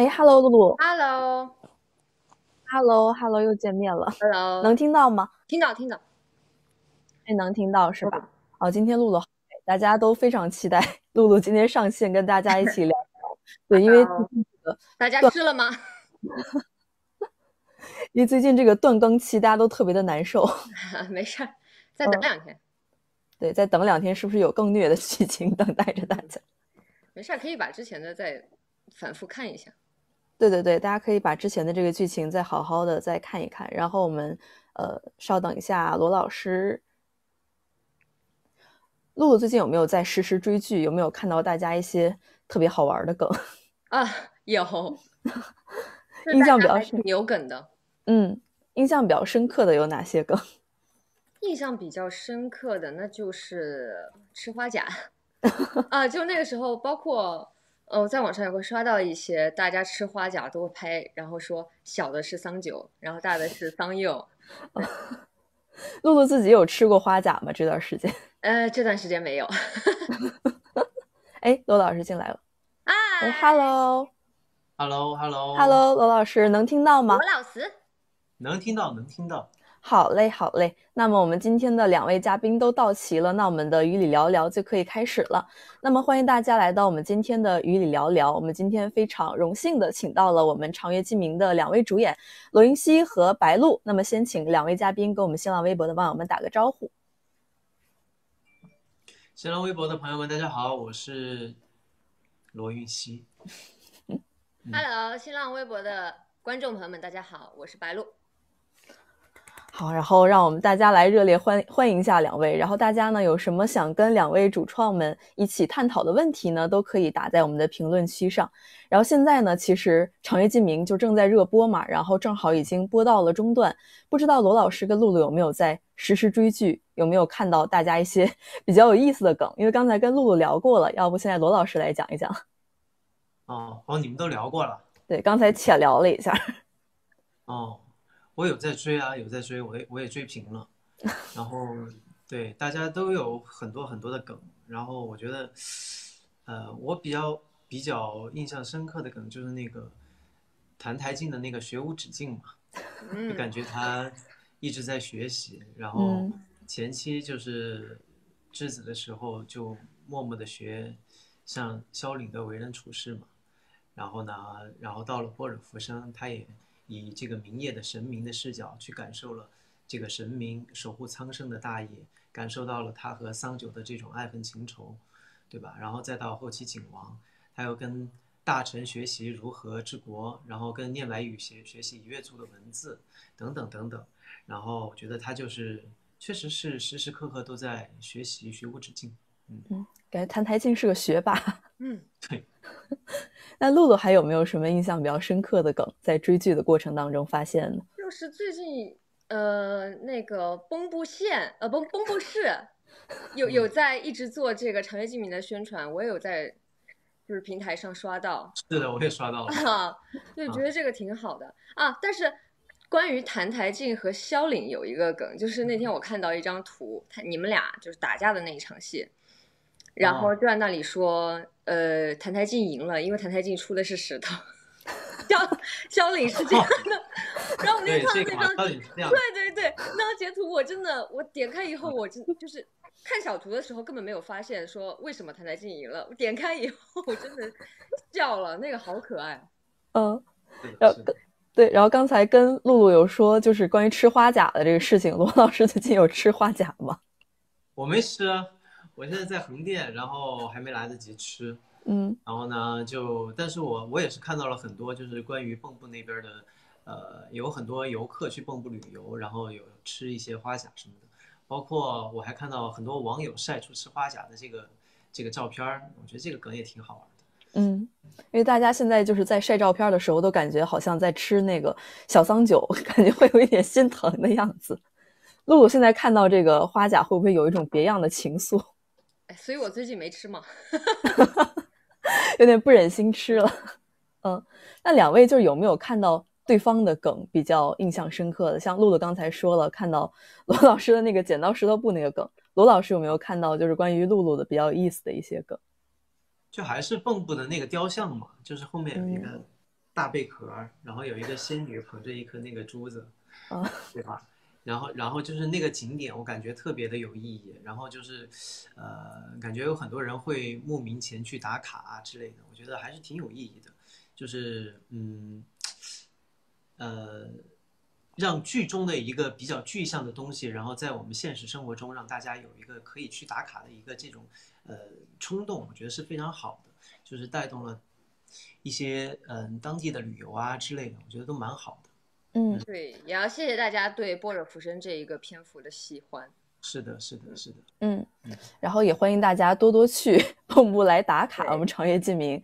哎，Hello，露露 Hello，Hello，，Hello，Hello，又见面了，Hello，能听到吗？听到听到，哎，能听到是吧？哦，今天露露，大家都非常期待露露今天上线跟大家一起聊聊。对，因为 Hello 大家吃了吗？因为最近这个断更期，大家都特别的难受。没事儿，再等嗯两天，对，再等两天，是不是有更虐的剧情等待着大家？没事儿，可以把之前的再反复看一下。对对对，大家可以把之前的这个剧情再好好的再看一看。然后我们呃，稍等一下，罗老师，露露最近有没有在实时追剧？有没有看到大家一些特别好玩的梗？啊，有，印象比较深挺有梗的。嗯，印象比较深刻的有哪些梗？印象比较深刻的那就是吃花甲啊，就那个时候，包括呃，在网上也会刷到一些大家吃花甲都会拍，然后说小的是桑酒，然后大的是桑柚。露露自己有吃过花甲吗？这段时间？呃，这段时间没有。哎，罗老师进来了。哎哎，，Hello，Hello，Hello，Hello，罗老师能听到吗罗？老师，能听到，能听到。好嘞，好嘞。那么我们今天的两位嘉宾都到齐了，那我们的与理聊聊就可以开始了。那么欢迎大家来到我们今天的与理聊聊。我们今天非常荣幸的请到了我们长月烬明的两位主演罗云熙和白露。那么先请两位嘉宾跟我们新浪微博的网友们打个招呼。新浪微博的朋友们，大家好，我是罗云熙。Hello，新浪微博的观众朋友们，大家好，我是白露。好，然后让我们大家来热烈欢欢迎一下两位。然后大家呢有什么想跟两位主创们一起探讨的问题呢，都可以打在我们的评论区上。然后现在呢，其实《长月烬明》就正在热播嘛，然后正好已经播到了中段。不知道罗老师跟露露有没有在实时追剧，有没有看到大家一些 比较有意思的梗？因为刚才跟露露聊过了，要不现在罗老师来讲一讲？哦哦，你们都聊过了。对，刚才浅聊了一下。哦，我有在追啊，有在追，我也我也追平了。然后对大家都有很多很多的梗，然后我觉得，呃，我比较比较印象深刻的梗就是那个澹台烬的那个学无止境嘛。就嗯，感觉他一直在学习，然后嗯前期就是质子的时候就默默的学像萧凛的为人处事嘛，然后呢，然后到了波尔浮生，他也以这个明夜的神明的视角去感受了这个神明守护苍生的大业，感受到了他和桑九的这种爱恨情仇，对吧？然后再到后期景王，他又跟大臣学习如何治国，然后跟念白羽学学习越族的文字，等等等等。然后我觉得他就是确实是时时刻刻都在学习，学无止境。嗯感觉澹台烬是个学霸。嗯，那露露还有没有什么印象比较深刻的梗，在追剧的过程当中发现呢？就是最近呃那个崩布县呃崩崩布市有有在一直做这个长月烬明的宣传，我也有在就是平台上刷到是的，我也刷到了。啊，对，觉得这个挺好的啊。但是关于澹台烬和萧岭有一个梗，就是那天我看到一张图，他你们俩就是打架的那一场戏，然后哦就在那里说，呃，澹台烬赢了，因为澹台烬出的是石头，肖肖岭是这样的。然后我那对，看这个好到那张。对对对，那张截图我真的，我点开以后，我真就是看小图的时候根本没有发现说为什么澹台烬赢了，我点开以后我真的笑了，那个好可爱。嗯，然后。对，然后刚才跟露露有说，就是关于吃花甲的这个事情，罗老师最近有吃花甲吗？我没吃啊，我现在在横店，然后还没来得及吃。嗯然后呢，就但是我我也是看到了很多，就是关于蚌埠那边的，呃，有很多游客去蚌埠旅游，然后有吃一些花甲什么的，包括我还看到很多网友晒出吃花甲的这个这个照片儿，我觉得这个梗也挺好玩的。嗯，因为大家现在就是在晒照片的时候，都感觉好像在吃那个小桑酒，感觉会有一点心疼的样子。露露现在看到这个花甲，会不会有一种别样的情愫，哎，所以我最近没吃嘛。有点不忍心吃了？嗯，那两位就是有没有看到对方的梗比较印象深刻的？像露露刚才说了，看到罗老师的那个剪刀石头布那个梗，罗老师有没有看到就是关于露露的比较有意思的一些梗？就还是蚌埠的那个雕像嘛，就是后面有一个嗯大贝壳儿，然后有一个仙女捧着一颗那个珠子，啊对吧？然后，然后就是那个景点，我感觉特别的有意义。然后就是，呃，感觉有很多人会慕名前去打卡啊之类的，我觉得还是挺有意义的。就是，嗯，呃，让剧中的一个比较具象的东西，然后在我们现实生活中让大家有一个可以去打卡的一个这种呃冲动，我觉得是非常好的，就是带动了一些嗯、当地的旅游啊之类的，我觉得都蛮好的。嗯对，也要谢谢大家对《波尔浮生》这一个篇幅的喜欢。是的，是的，是的。嗯嗯，然后也欢迎大家多多去 蚌埠来打卡，我们长夜烬明。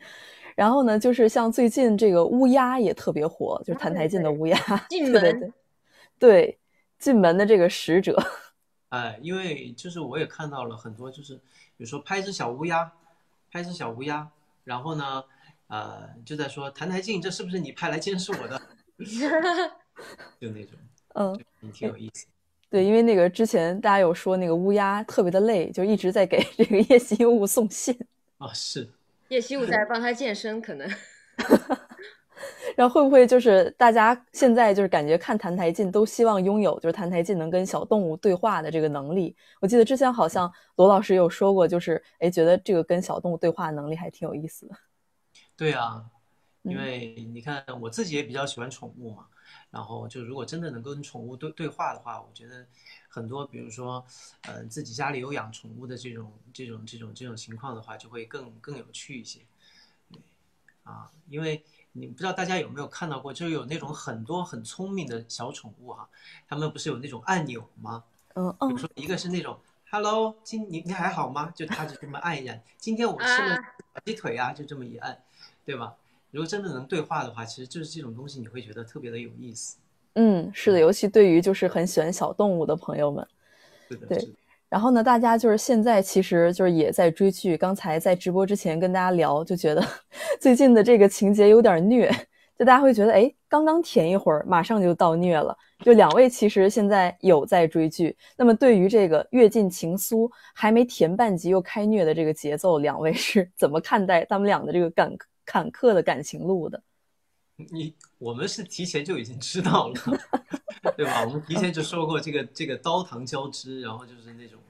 然后呢，就是像最近这个乌鸦也特别火，就是澹台烬的乌鸦，进门 对对对，对进门的这个使者，哎，因为就是我也看到了很多，就是比如说拍只小乌鸦，拍只小乌鸦，然后呢，呃，就在说澹台烬，这是不是你派来监视我的？就那种，嗯，你挺有意思。对，因为那个之前大家有说那个乌鸦特别的累，就一直在给这个叶希雾送信，啊，是，叶希雾在帮他健身，可能然后会不会就是大家现在就是感觉看澹台烬都希望拥有就是澹台烬能跟小动物对话的这个能力？我记得之前好像罗老师有说过，就是哎觉得这个跟小动物对话能力还挺有意思的。对啊，因嗯为你看我自己也比较喜欢宠物嘛，然后就如果真的能跟宠物对对话的话，我觉得很多，比如说，呃，自己家里有养宠物的这种这种这种这种情况的话，就会更更有趣一些。对，啊，因为你不知道大家有没有看到过，就有那种很多很聪明的小宠物哈、他们不是有那种按钮吗？嗯嗯比如说一个是那种 “hello，今你你还好吗？”就他就这么按一按。今天我吃了鸡腿啊，就这么一按，对吧？如果真的能对话的话，其实就是这种东西，你会觉得特别的有意思。嗯，是的，尤其对于就是很喜欢小动物的朋友们。对是的，然后呢，大家就是现在其实就是也在追剧。刚才在直播之前跟大家聊，就觉得 最近的这个情节有点虐，就大家会觉得，哎，刚刚甜一会儿，马上就到虐了。就两位其实现在有在追剧，那么对于这个阅尽情书还没甜半集又开虐的这个节奏，两位是 怎么看待他们俩的这个坎坎坷的感情路的？你我们是提前就已经知道了，对吧？我们提前就说过这个这个刀糖交织，然后就是那种，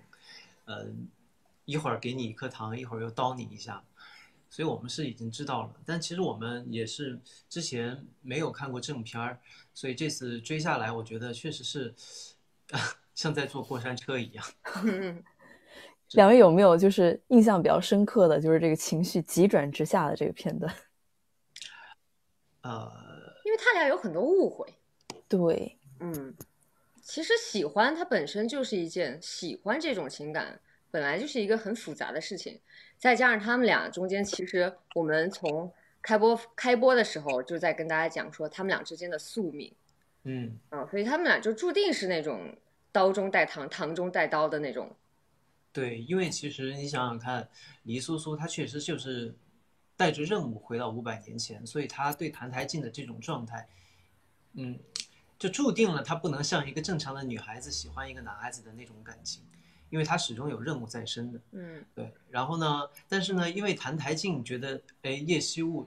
呃，一会儿给你一颗糖，一会儿又刀你一下，所以我们是已经知道了。但其实我们也是之前没有看过正片儿，所以这次追下来，我觉得确实是，像在坐过山车一样。嗯两位有没有就是印象比较深刻的，就是这个情绪急转直下的这个片段？呃，因为他俩有很多误会。对，嗯，其实喜欢它本身就是一件喜欢这种情感，本来就是一个很复杂的事情。再加上他们俩中间，其实我们从开播开播的时候就在跟大家讲说他们俩之间的宿命嗯，啊，所以他们俩就注定是那种刀中带糖，糖中带刀的那种。对，因为其实你想想看，黎苏苏她确实就是带着任务回到五百年前，所以她对澹台烬的这种状态，嗯，就注定了她不能像一个正常的女孩子喜欢一个男孩子的那种感情，因为她始终有任务在身的。嗯对，然后呢，但是呢，因为澹台烬觉得，哎，叶希雾，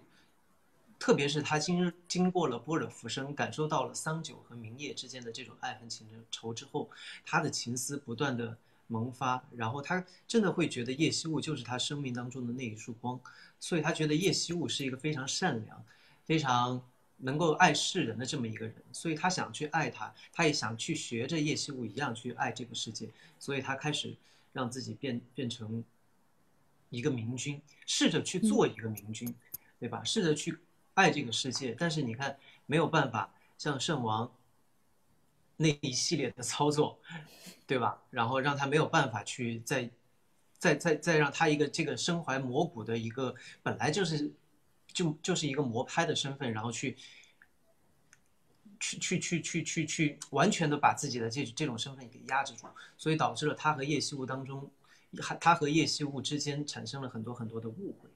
特别是他经经过了波尔浮生，感受到了桑九和明夜之间的这种爱恨情仇之后，他的情思不断的萌发，然后他真的会觉得叶希雾就是他生命当中的那一束光，所以他觉得叶希雾是一个非常善良、非常能够爱世人的这么一个人，所以他想去爱他，他也想去学着叶希雾一样去爱这个世界，所以他开始让自己变变成一个明君，试着去做一个明君，对吧？试着去爱这个世界，但是你看没有办法，像圣王那一系列的操作，对吧？然后让他没有办法去再再再再让他一个这个身怀魔骨的一个本来就是就就是一个魔拍的身份，然后去去去去去去去完全的把自己的这这种身份给压制住，所以导致了他和叶希雾当中，他和叶希雾之间产生了很多很多的误会。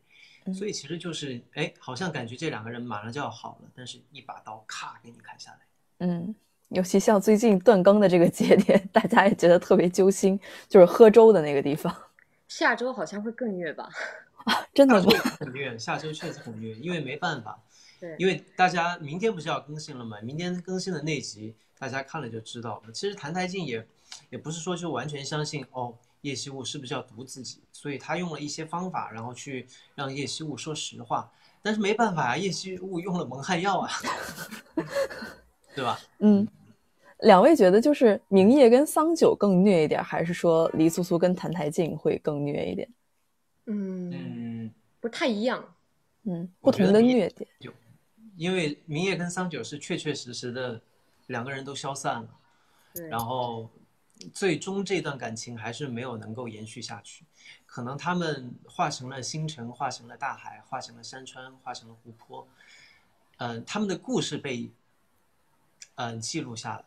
所以其实就是，哎，好像感觉这两个人马上就要好了，但是一把刀咔给你砍下来。嗯，尤其像最近断更的这个节点，大家也觉得特别揪心，就是喝粥的那个地方。下周好像会更虐吧？啊真的吗？很虐，下周确实很虐，因为没办法，对，因为大家明天不是要更新了吗？明天更新的那集大家看了就知道了。其实谭台静也也不是说就完全相信哦，叶希雾是不是要毒自己，所以他用了一些方法，然后去让叶希雾说实话。但是没办法啊，叶希雾用了蒙汗药啊，对吧？嗯，两位觉得就是明夜跟桑九更虐一点，还是说黎苏苏跟谭台静会更虐一点？嗯，嗯，不太一样。嗯，不同的虐点。因为明夜跟桑九是确确实实的两个人都消散了。然后最终这段感情还是没有能够延续下去，可能他们化成了星辰，化成了大海，化成了山川，化成了湖泊，嗯、他们的故事被嗯、记录下来了，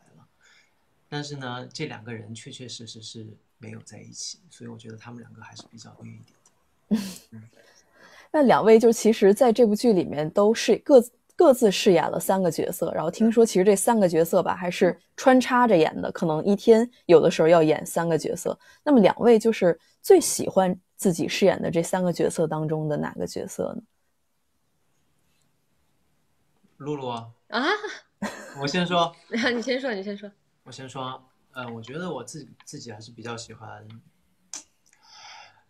但是呢，这两个人确确实实是没有在一起，所以我觉得他们两个还是比较虐一点的。那两位就其实在这部剧里面都是各自各自饰演了三个角色，然后听说其实这三个角色吧还是穿插着演的，可能一天有的时候要演三个角色。那么两位就是最喜欢自己饰演的这三个角色当中的哪个角色呢？露露，啊，我先说，你先说，你先说。我先说，呃，我觉得我自己自己还是比较喜欢，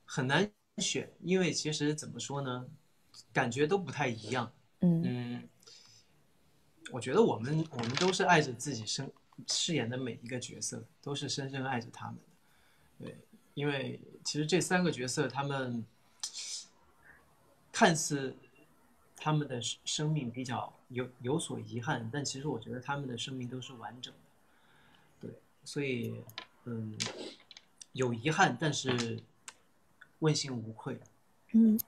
很难选，因为其实怎么说呢，感觉都不太一样。嗯嗯，我觉得我们我们都是爱着自己生饰演的每一个角色，都是深深爱着他们的。对，因为其实这三个角色他们看似他们的生生命比较有有所遗憾，但其实我觉得他们的生命都是完整的。对，所以嗯，有遗憾，但是问心无愧。嗯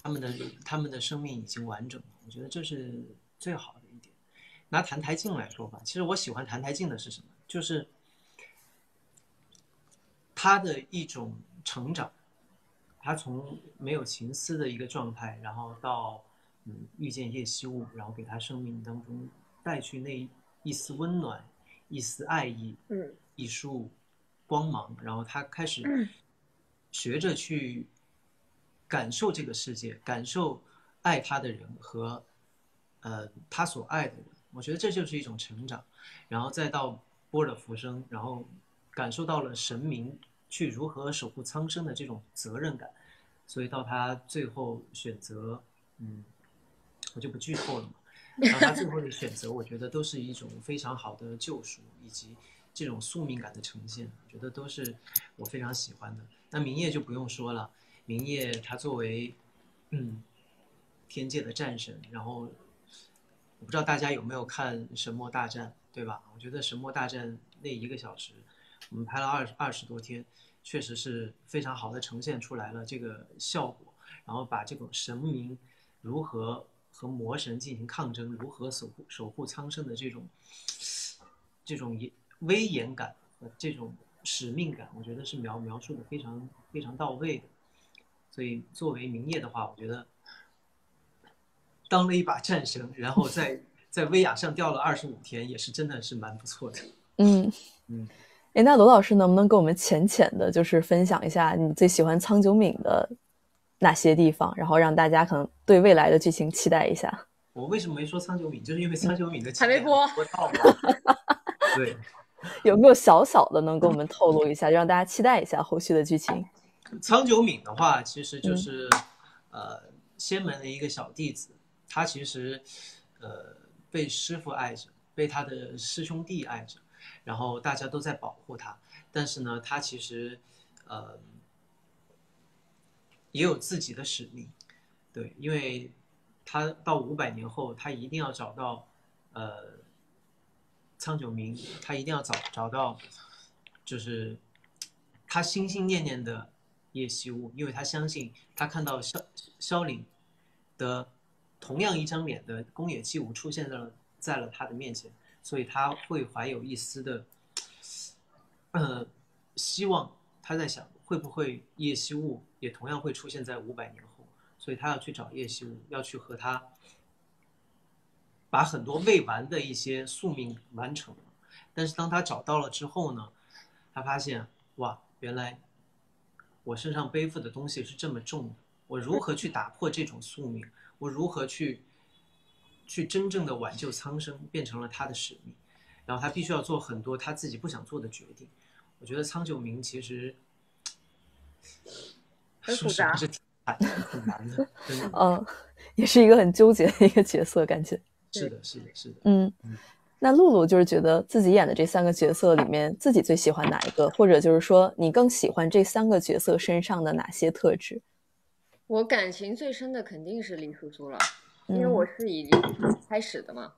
他们的他们的生命已经完整了，我觉得这是最好的一点。拿谭台静来说吧，其实我喜欢谭台静的是什么？就是他的一种成长，他从没有情思的一个状态，然后到嗯遇见叶希雾，然后给他生命当中带去那一丝温暖、一丝爱意、嗯一束光芒，然后他开始学着去感受这个世界，感受爱他的人和呃他所爱的人。我觉得这就是一种成长，然后再到波尔浮生，然后感受到了神明去如何守护苍生的这种责任感，所以到他最后选择，嗯，我就不剧透了嘛。然后他最后的选择，我觉得都是一种非常好的救赎，以及这种宿命感的呈现，我觉得都是我非常喜欢的。那明夜就不用说了，明夜他作为嗯天界的战神，然后我不知道大家有没有看《神魔大战》，对吧？我觉得《神魔大战》那一个小时，我们拍了二二十多天，确实是非常好的呈现出来了这个效果，然后把这种神明如何和魔神进行抗争，如何守护守护苍生的这种这种严威严感和这种使命感，我觉得是描描述的非常非常到位的。所以作为明夜的话，我觉得当了一把战神，然后在 在威亚上吊了二十五天，也是真的是蛮不错的。嗯嗯，哎，那罗老师能不能跟我们浅浅的，就是分享一下你最喜欢苍九敏的哪些地方，然后让大家可能对未来的剧情期待一下？我为什么没说苍九敏？就是因为苍九敏的还没播播到嘛。对，有没有小小的能跟我们透露一下，就让大家期待一下后续的剧情？苍九敏的话，其实就是、呃仙门的一个小弟子，他其实呃被师傅爱着，被他的师兄弟爱着，然后大家都在保护他，但是呢，他其实呃也有自己的使命，对，因为他到五百年后，他一定要找到呃苍九明，他一定要找找到就是他心心念念的叶希雾，因为他相信他看到萧萧凛的同样一张脸的宫野纪武出现在了在了他的面前，所以他会怀有一丝的呃希望。他在想会不会叶希雾也同样会出现在五百年后，所以他要去找叶希雾，要去和他把很多未完的一些宿命完成了。但是当他找到了之后呢，他发现哇，原来我身上背负的东西是这么重的，我如何去打破这种宿命？我如何去去真正的挽救苍生，变成了他的使命。然后他必须要做很多他自己不想做的决定。我觉得苍九明其实很复杂，是挺很难的，真的。嗯，也是一个很纠结的一个角色，感觉。是的，是的，是的。嗯，那露露就是觉得自己演的这三个角色里面，自己最喜欢哪一个，或者就是说你更喜欢这三个角色身上的哪些特质？我感情最深的肯定是黎苏苏了，因为我是以黎苏苏开始的嘛，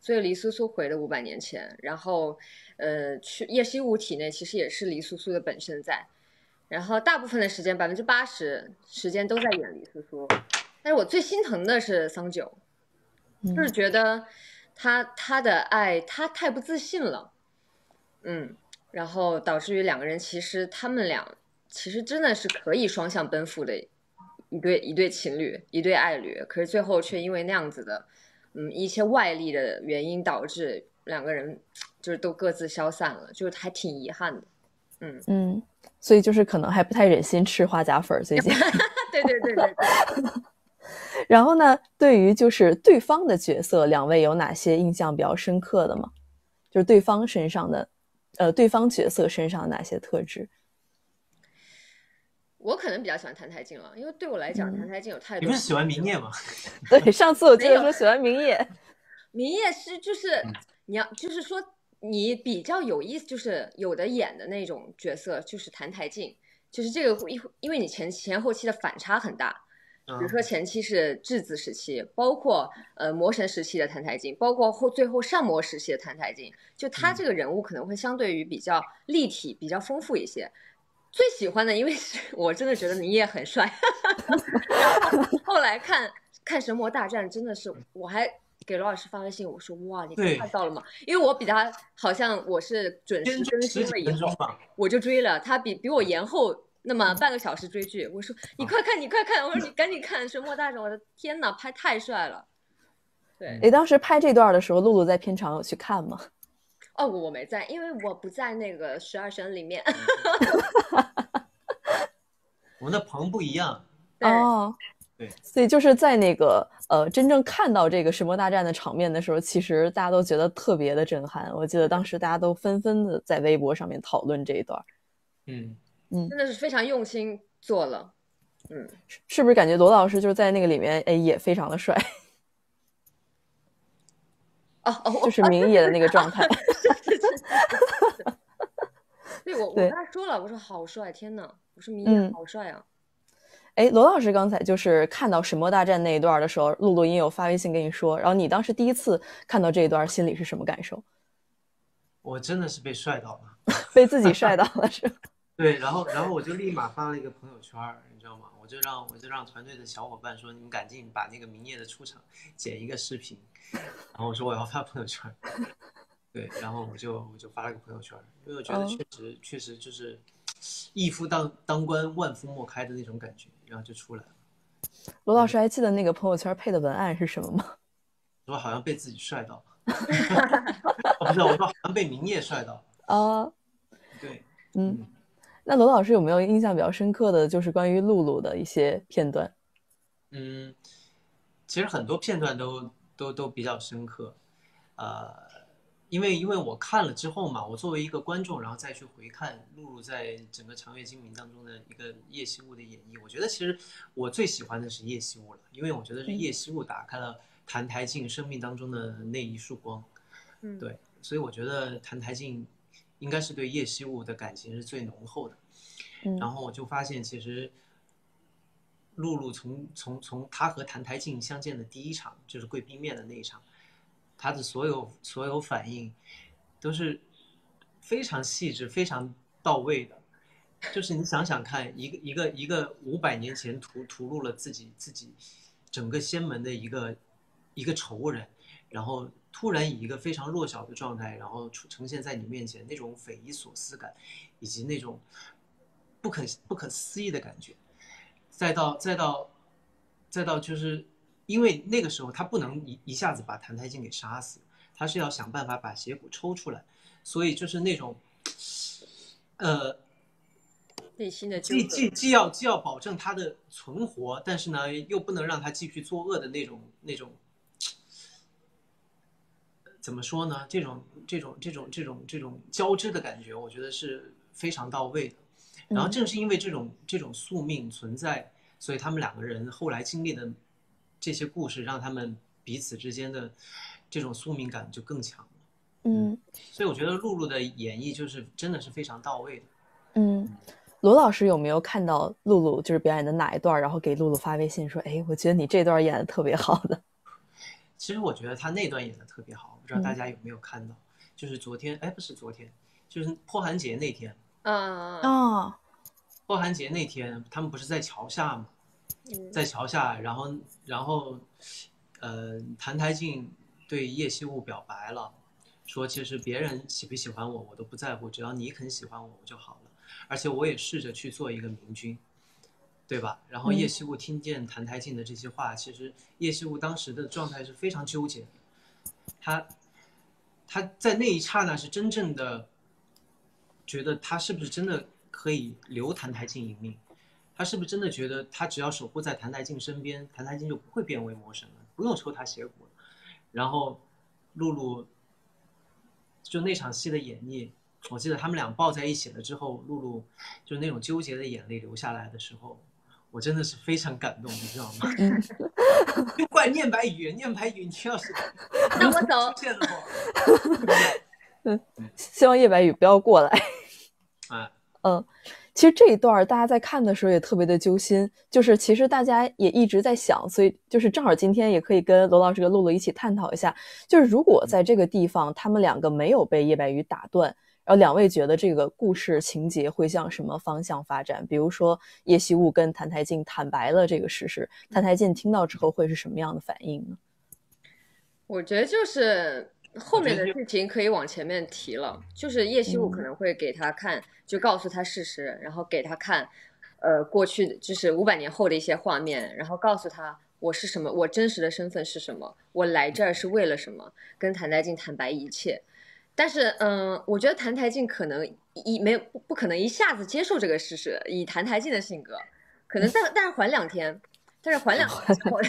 所以黎苏苏回了五百年前，然后呃，去叶希雾体内其实也是黎苏苏的本身在，然后大部分的时间百分之八十时间都在演黎苏苏，但是我最心疼的是桑九。就是觉得他他的爱他太不自信了，嗯，然后导致于两个人其实他们俩其实真的是可以双向奔赴的一对一对情侣一对爱侣，可是最后却因为那样子的嗯一些外力的原因导致两个人就是都各自消散了，就是还挺遗憾的，嗯嗯，所以就是可能还不太忍心吃花甲粉最近，对对对对对。然后呢？对于就是对方的角色，两位有哪些印象比较深刻的吗？就是对方身上的，呃，对方角色身上的哪些特质？我可能比较喜欢谭台烬了，因为对我来讲，谭台烬有太多。你不是喜欢明夜吗？对，上次我记得说喜欢明夜。明夜是就是你要就是说你比较有意思，就是有的演的那种角色，就是澹台烬，就是这个因因为你前前后期的反差很大。比如说前期是质子时期，包括呃魔神时期的澹台烬，包括后最后上魔时期的澹台烬，就他这个人物可能会相对于比较立体、比较丰富一些。最喜欢的，因为是 我真的觉得你也很帅。后来看看神魔大战，真的是我还给罗老师发微信，我说哇，你看到了吗？因为我比他好像我是准时更新了以后，我就追了他，比比我延后。那么半个小时追剧，我说你快看，你快看，我说你赶紧看《神魔大神》，我的天哪，拍太帅了。对，你当时拍这段的时候，露露在片场有去看吗？哦，我没在，因为我不在那个十二神里面。我们的棚不一样哦，对，所以就是在那个呃真正看到这个神魔大战的场面的时候，其实大家都觉得特别的震撼。我记得当时大家都纷纷的在微博上面讨论这一段。嗯。嗯，真的是非常用心做了，嗯，是不是感觉罗老师就是在那个里面，哎，也非常的帅？哦哦，就是明野的那个状态。对，我我跟他说了，我说好帅，天呐，我说明野好帅啊。哎，罗老师刚才就是看到神魔大战那一段的时候，录录音有发微信跟你说，然后你当时第一次看到这一段，心里是什么感受？我真的是被帅到了，被自己帅到了，是吧。对，然后然后我就立马发了一个朋友圈你知道吗？我就让我就让团队的小伙伴说，你们赶紧把那个明夜的出场剪一个视频，然后我说我要发朋友圈对，然后我就我就发了个朋友圈因为我觉得确实确实就是 一夫当当关万夫莫开的那种感觉，然后就出来了。罗老师还记得那个朋友圈配的文案是什么吗？我好像被自己帅到了，不是我说好像被明夜帅到啊，对，嗯。那罗老师有没有印象比较深刻的就是关于露露的一些片段？嗯，其实很多片段都都都比较深刻，呃，因为因为我看了之后嘛，我作为一个观众，然后再去回看露露在整个《长月烬明》当中的一个叶希雾的演绎，我觉得其实我最喜欢的是叶希雾了，因为我觉得是叶希雾打开了澹台烬生命当中的那一束光，嗯，对，所以我觉得澹台烬。应该是对叶希雾的感情是最浓厚的，嗯然后我就发现，其实露露从从从她和澹台烬相见的第一场，就是贵宾面的那一场，他的所有所有反应都是非常细致、非常到位的。就是你想想看，一个一个一个五百年前屠屠戮了自己自己整个仙门的一个一个仇人，然后。突然以一个非常弱小的状态，然后出呈现在你面前，那种匪夷所思感，以及那种不可不可思议的感觉，再到再到再到，就是因为那个时候他不能一一下子把谭台烬给杀死，他是要想办法把邪骨抽出来，所以就是那种，呃，内心的既既既要既要保证他的存活，但是呢，又不能让他继续作恶的那种那种，怎么说呢？这种这种这种这种这种交织的感觉，我觉得是非常到位的。然后正是因为这种这种宿命存在，所以他们两个人后来经历的这些故事，让他们彼此之间的这种宿命感就更强了。嗯，所以我觉得露露的演绎就是真的是非常到位的。嗯，罗老师有没有看到露露就是表演的哪一段，然后给露露发微信说：“哎，我觉得你这段演的特别好的。”其实我觉得他那段演的特别好，不知道大家有没有看到？就是昨天，哎，不是昨天，就是破寒节那天。啊啊！泼寒节那天，他们不是在桥下吗？在桥下，然后，然后，呃，澹台烬对叶夕雾表白了。说其实别人喜不喜欢我，我都不在乎，只要你肯喜欢我，我就好了。而且我也试着去做一个明君，对吧？然后叶夕雾听见澹台烬的这些话，其实叶夕雾当时的状态是非常纠结的。他他在那一刹那是真正的觉得他是不是真的可以留澹台烬一命？他是不是真的觉得他只要守护在谭台烬身边，谭台烬就不会变为魔神了，不用抽他血骨了？然后露露。就那场戏的演绎，我记得他们俩抱在一起了之后，露露就是那种纠结的眼泪流下来的时候，我真的是非常感动，你知道吗？就 怪念白羽，念白羽，你要是 让我走，出现的话，嗯，希望叶白羽不要过来。啊，嗯。其实这一段大家在看的时候也特别的揪心，就是其实大家也一直在想，所以就是正好今天也可以跟罗老师跟露露一起探讨一下，就是如果在这个地方他们两个没有被叶白羽打断，然后两位觉得这个故事情节会向什么方向发展？比如说叶惜雾跟谭台烬坦白了这个事实，谭台烬听到之后会是什么样的反应呢？我觉得就是后面的事情可以往前面提了，就是叶惜雾可能会给他看。就告诉他事实，然后给他看，呃，过去就是五百年后的一些画面，然后告诉他我是什么，我真实的身份是什么，我来这儿是为了什么，跟谭台烬坦白一切。但是，嗯，我觉得谭台烬可能一没有不可能一下子接受这个事实，以谭台烬的性格，可能但但是缓两天，但是缓两天之后，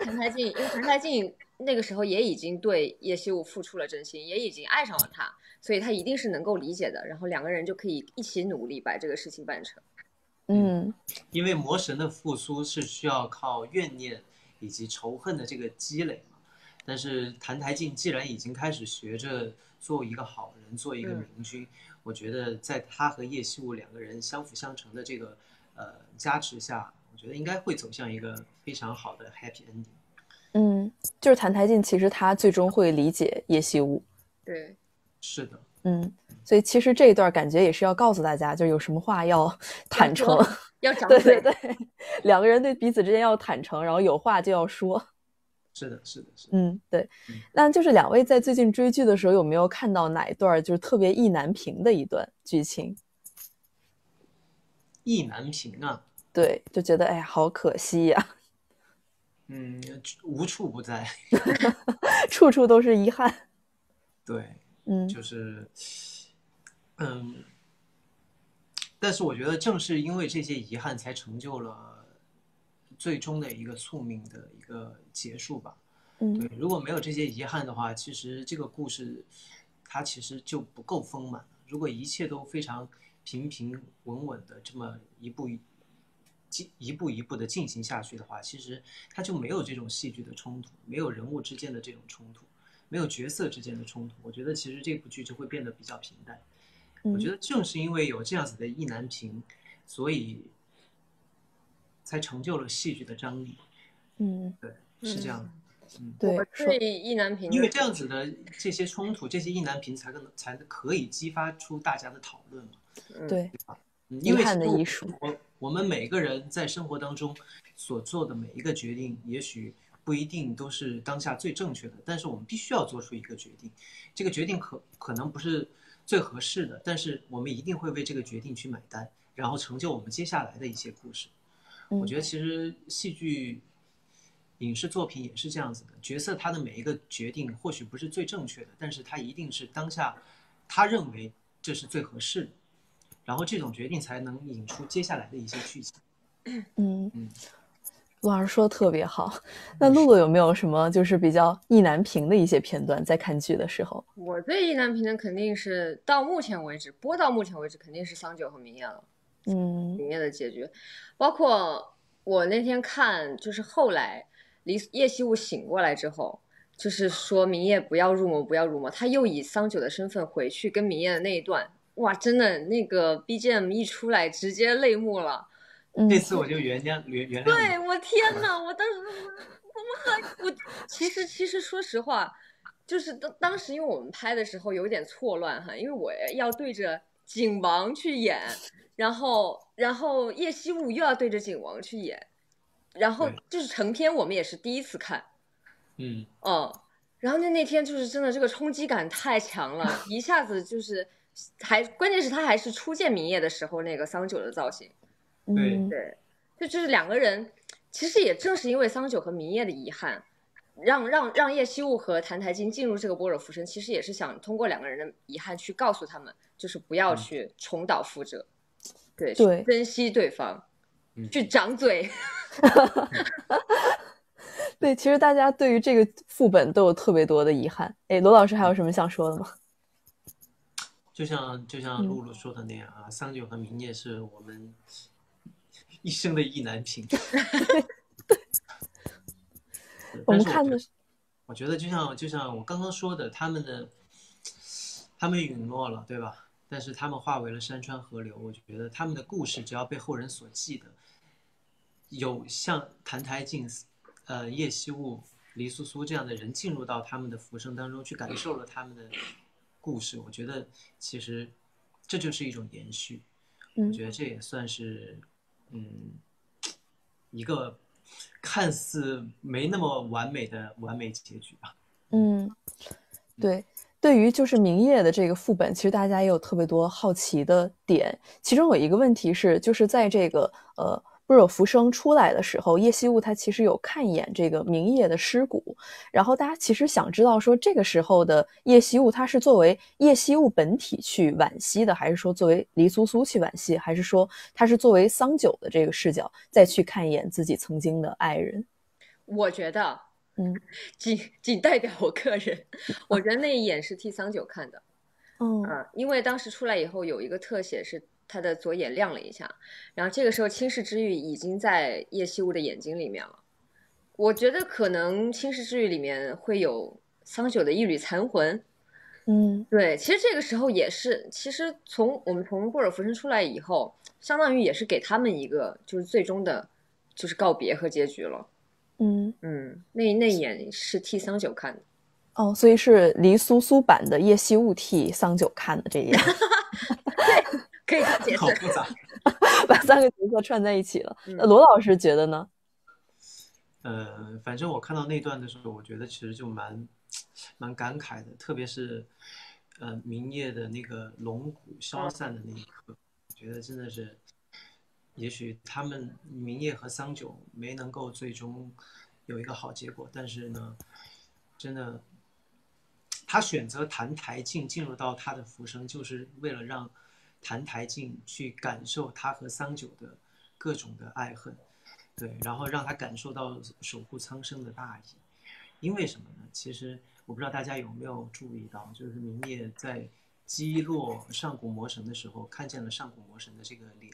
谭台烬因为谭台烬那个时候也已经对叶惜雾付出了真心，也已经爱上了他。所以他一定是能够理解的，然后两个人就可以一起努力把这个事情办成。嗯，因为魔神的复苏是需要靠怨念以及仇恨的这个积累嘛。但是谭台烬既然已经开始学着做一个好人，做一个明君，我觉得在他和叶惜雾两个人相辅相成的这个呃加持下，我觉得应该会走向一个非常好的 happy ending。嗯，就是谭台烬其实他最终会理解叶夕雾。对。是的，嗯，所以其实这一段感觉也是要告诉大家，就有什么话要坦诚，要讲对对对，两个人对彼此之间要坦诚，然后有话就要说。是的，是的，是的。嗯，对。那就是两位在最近追剧的时候，有没有看到哪一段就是特别意难平的一段剧情？意难平啊？对，就觉得哎呀，好可惜呀。嗯，无处不在，处处都是遗憾。对。嗯，就是，嗯，但是我觉得正是因为这些遗憾，才成就了最终的一个宿命的一个结束吧。嗯，对，如果没有这些遗憾的话，其实这个故事它其实就不够丰满。如果一切都非常平平稳稳的这么一步一进一步一步的进行下去的话，其实它就没有这种戏剧的冲突，没有人物之间的这种冲突。没有角色之间的冲突，我觉得其实这部剧就会变得比较平淡。我觉得正是因为有这样子的意难平，所以才成就了戏剧的张力。嗯，对，是这样的。嗯，对，所以意难平，因为这样子的这些冲突，这些意难平才可能才可以激发出大家的讨论嘛。对，因为的艺术，我我们每个人在生活当中所做的每一个决定，也许。不一定都是当下最正确的，但是我们必须要做出一个决定。这个决定可可能不是最合适的，但是我们一定会为这个决定去买单，然后成就我们接下来的一些故事。我觉得其实戏剧、影视作品也是这样子的，角色他的每一个决定或许不是最正确的，但是他一定是当下他认为这是最合适的。然后这种决定才能引出接下来的一些剧情。嗯嗯，陆老师说的特别好。那露露有没有什么就是比较意难平的一些片段，在看剧的时候？我最意难平的肯定是到目前为止播到目前为止肯定是桑九和明夜了，嗯明夜的结局，包括我那天看，就是后来离叶希雾醒过来之后，就是说明夜不要入魔，不要入魔，他又以桑九的身份回去跟明夜的那一段，哇，真的那个 BGM 一出来，直接泪目了。嗯这次我就原谅原原谅。对我天呐，我当时我我们还我其实其实说实话，就是当当时因为我们拍的时候有点错乱哈，因为我要对着景王去演，然后然后叶希雾又要对着景王去演，然后就是成片我们也是第一次看，嗯，嗯，然后那那天就是真的这个冲击感太强了，一下子就是还关键是他还是初见明夜的时候那个桑九的造型。对嗯对，就就是两个人，其实也正是因为桑九和明夜的遗憾，让让让叶希雾和澹台烬进入这个波若浮生，其实也是想通过两个人的遗憾去告诉他们，就是不要嗯去重蹈覆辙，对，对去珍惜对方，嗯去掌嘴。对，其实大家对于这个副本都有特别多的遗憾。哎，罗老师还有什么想说的吗？就像就像嗯露露说的那样啊，桑九和明夜是我们一生的意难平。我但是我觉得就像就像我刚刚说的，他们的他们陨落了，对吧？但是他们化为了山川河流。我觉得他们的故事只要被后人所记得，有像澹台烬、呃叶希雾、黎苏苏这样的人进入到他们的浮生当中去感受了他们的故事，我觉得其实这就是一种延续。我嗯觉得这也算是嗯一个看似没那么完美的完美结局吧。嗯，对。对于就是明夜的这个副本，其实大家也有特别多好奇的点。其中有一个问题是，就是在这个呃不惹浮生出来的时候，叶希雾他其实有看一眼这个明夜的尸骨，然后大家其实想知道说，这个时候的叶希雾他是作为叶希雾本体去惋惜的，还是说作为黎苏苏去惋惜，还是说他是作为桑九的这个视角再去看一眼自己曾经的爱人？我觉得，嗯，仅仅代表我个人，我觉得那一眼是替桑九看的。嗯嗯，因为当时出来以后有一个特写是他的左眼亮了一下，然后这个时候轻视之欲已经在叶希雾的眼睛里面了。我觉得可能轻视之欲里面会有桑九的一缕残魂。嗯对，其实这个时候也是，其实从我们从波尔浮生出来以后，相当于也是给他们一个就是最终的，就是告别和结局了。嗯。嗯，那那眼是替桑九看的。哦，所以是黎苏苏版的叶希雾替桑九看的这一眼，可以这么解释。好复杂。把三个角色串在一起了。嗯那罗老师觉得呢？呃，反正我看到那段的时候，我觉得其实就蛮蛮感慨的，特别是呃明夜的那个龙骨消散的那一刻，我觉得真的是，也许他们明夜和桑九没能够最终有一个好结果，但是呢，真的，他选择澹台烬进入到他的浮生，就是为了让谭台烬去感受他和桑九的各种的爱恨。对，然后让他感受到守护苍生的大义。因为什么呢？其实我不知道大家有没有注意到，就是明夜在击落上古魔神的时候，看见了上古魔神的这个脸，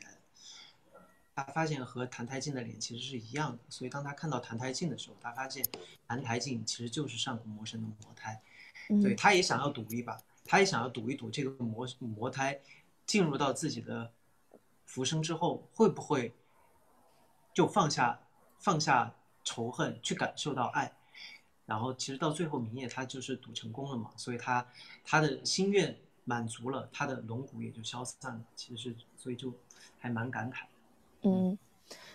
他发现和澹台烬的脸其实是一样的。所以当他看到澹台烬的时候，他发现澹台烬其实就是上古魔神的魔胎。对，嗯他也想要赌一把，他也想要赌一赌这个魔魔胎进入到自己的浮生之后，会不会就放下放下仇恨，去感受到爱。然后其实到最后，明夜他就是赌成功了嘛，所以他他的心愿满足了，他的龙骨也就消散了。其实是所以就还蛮感慨。嗯，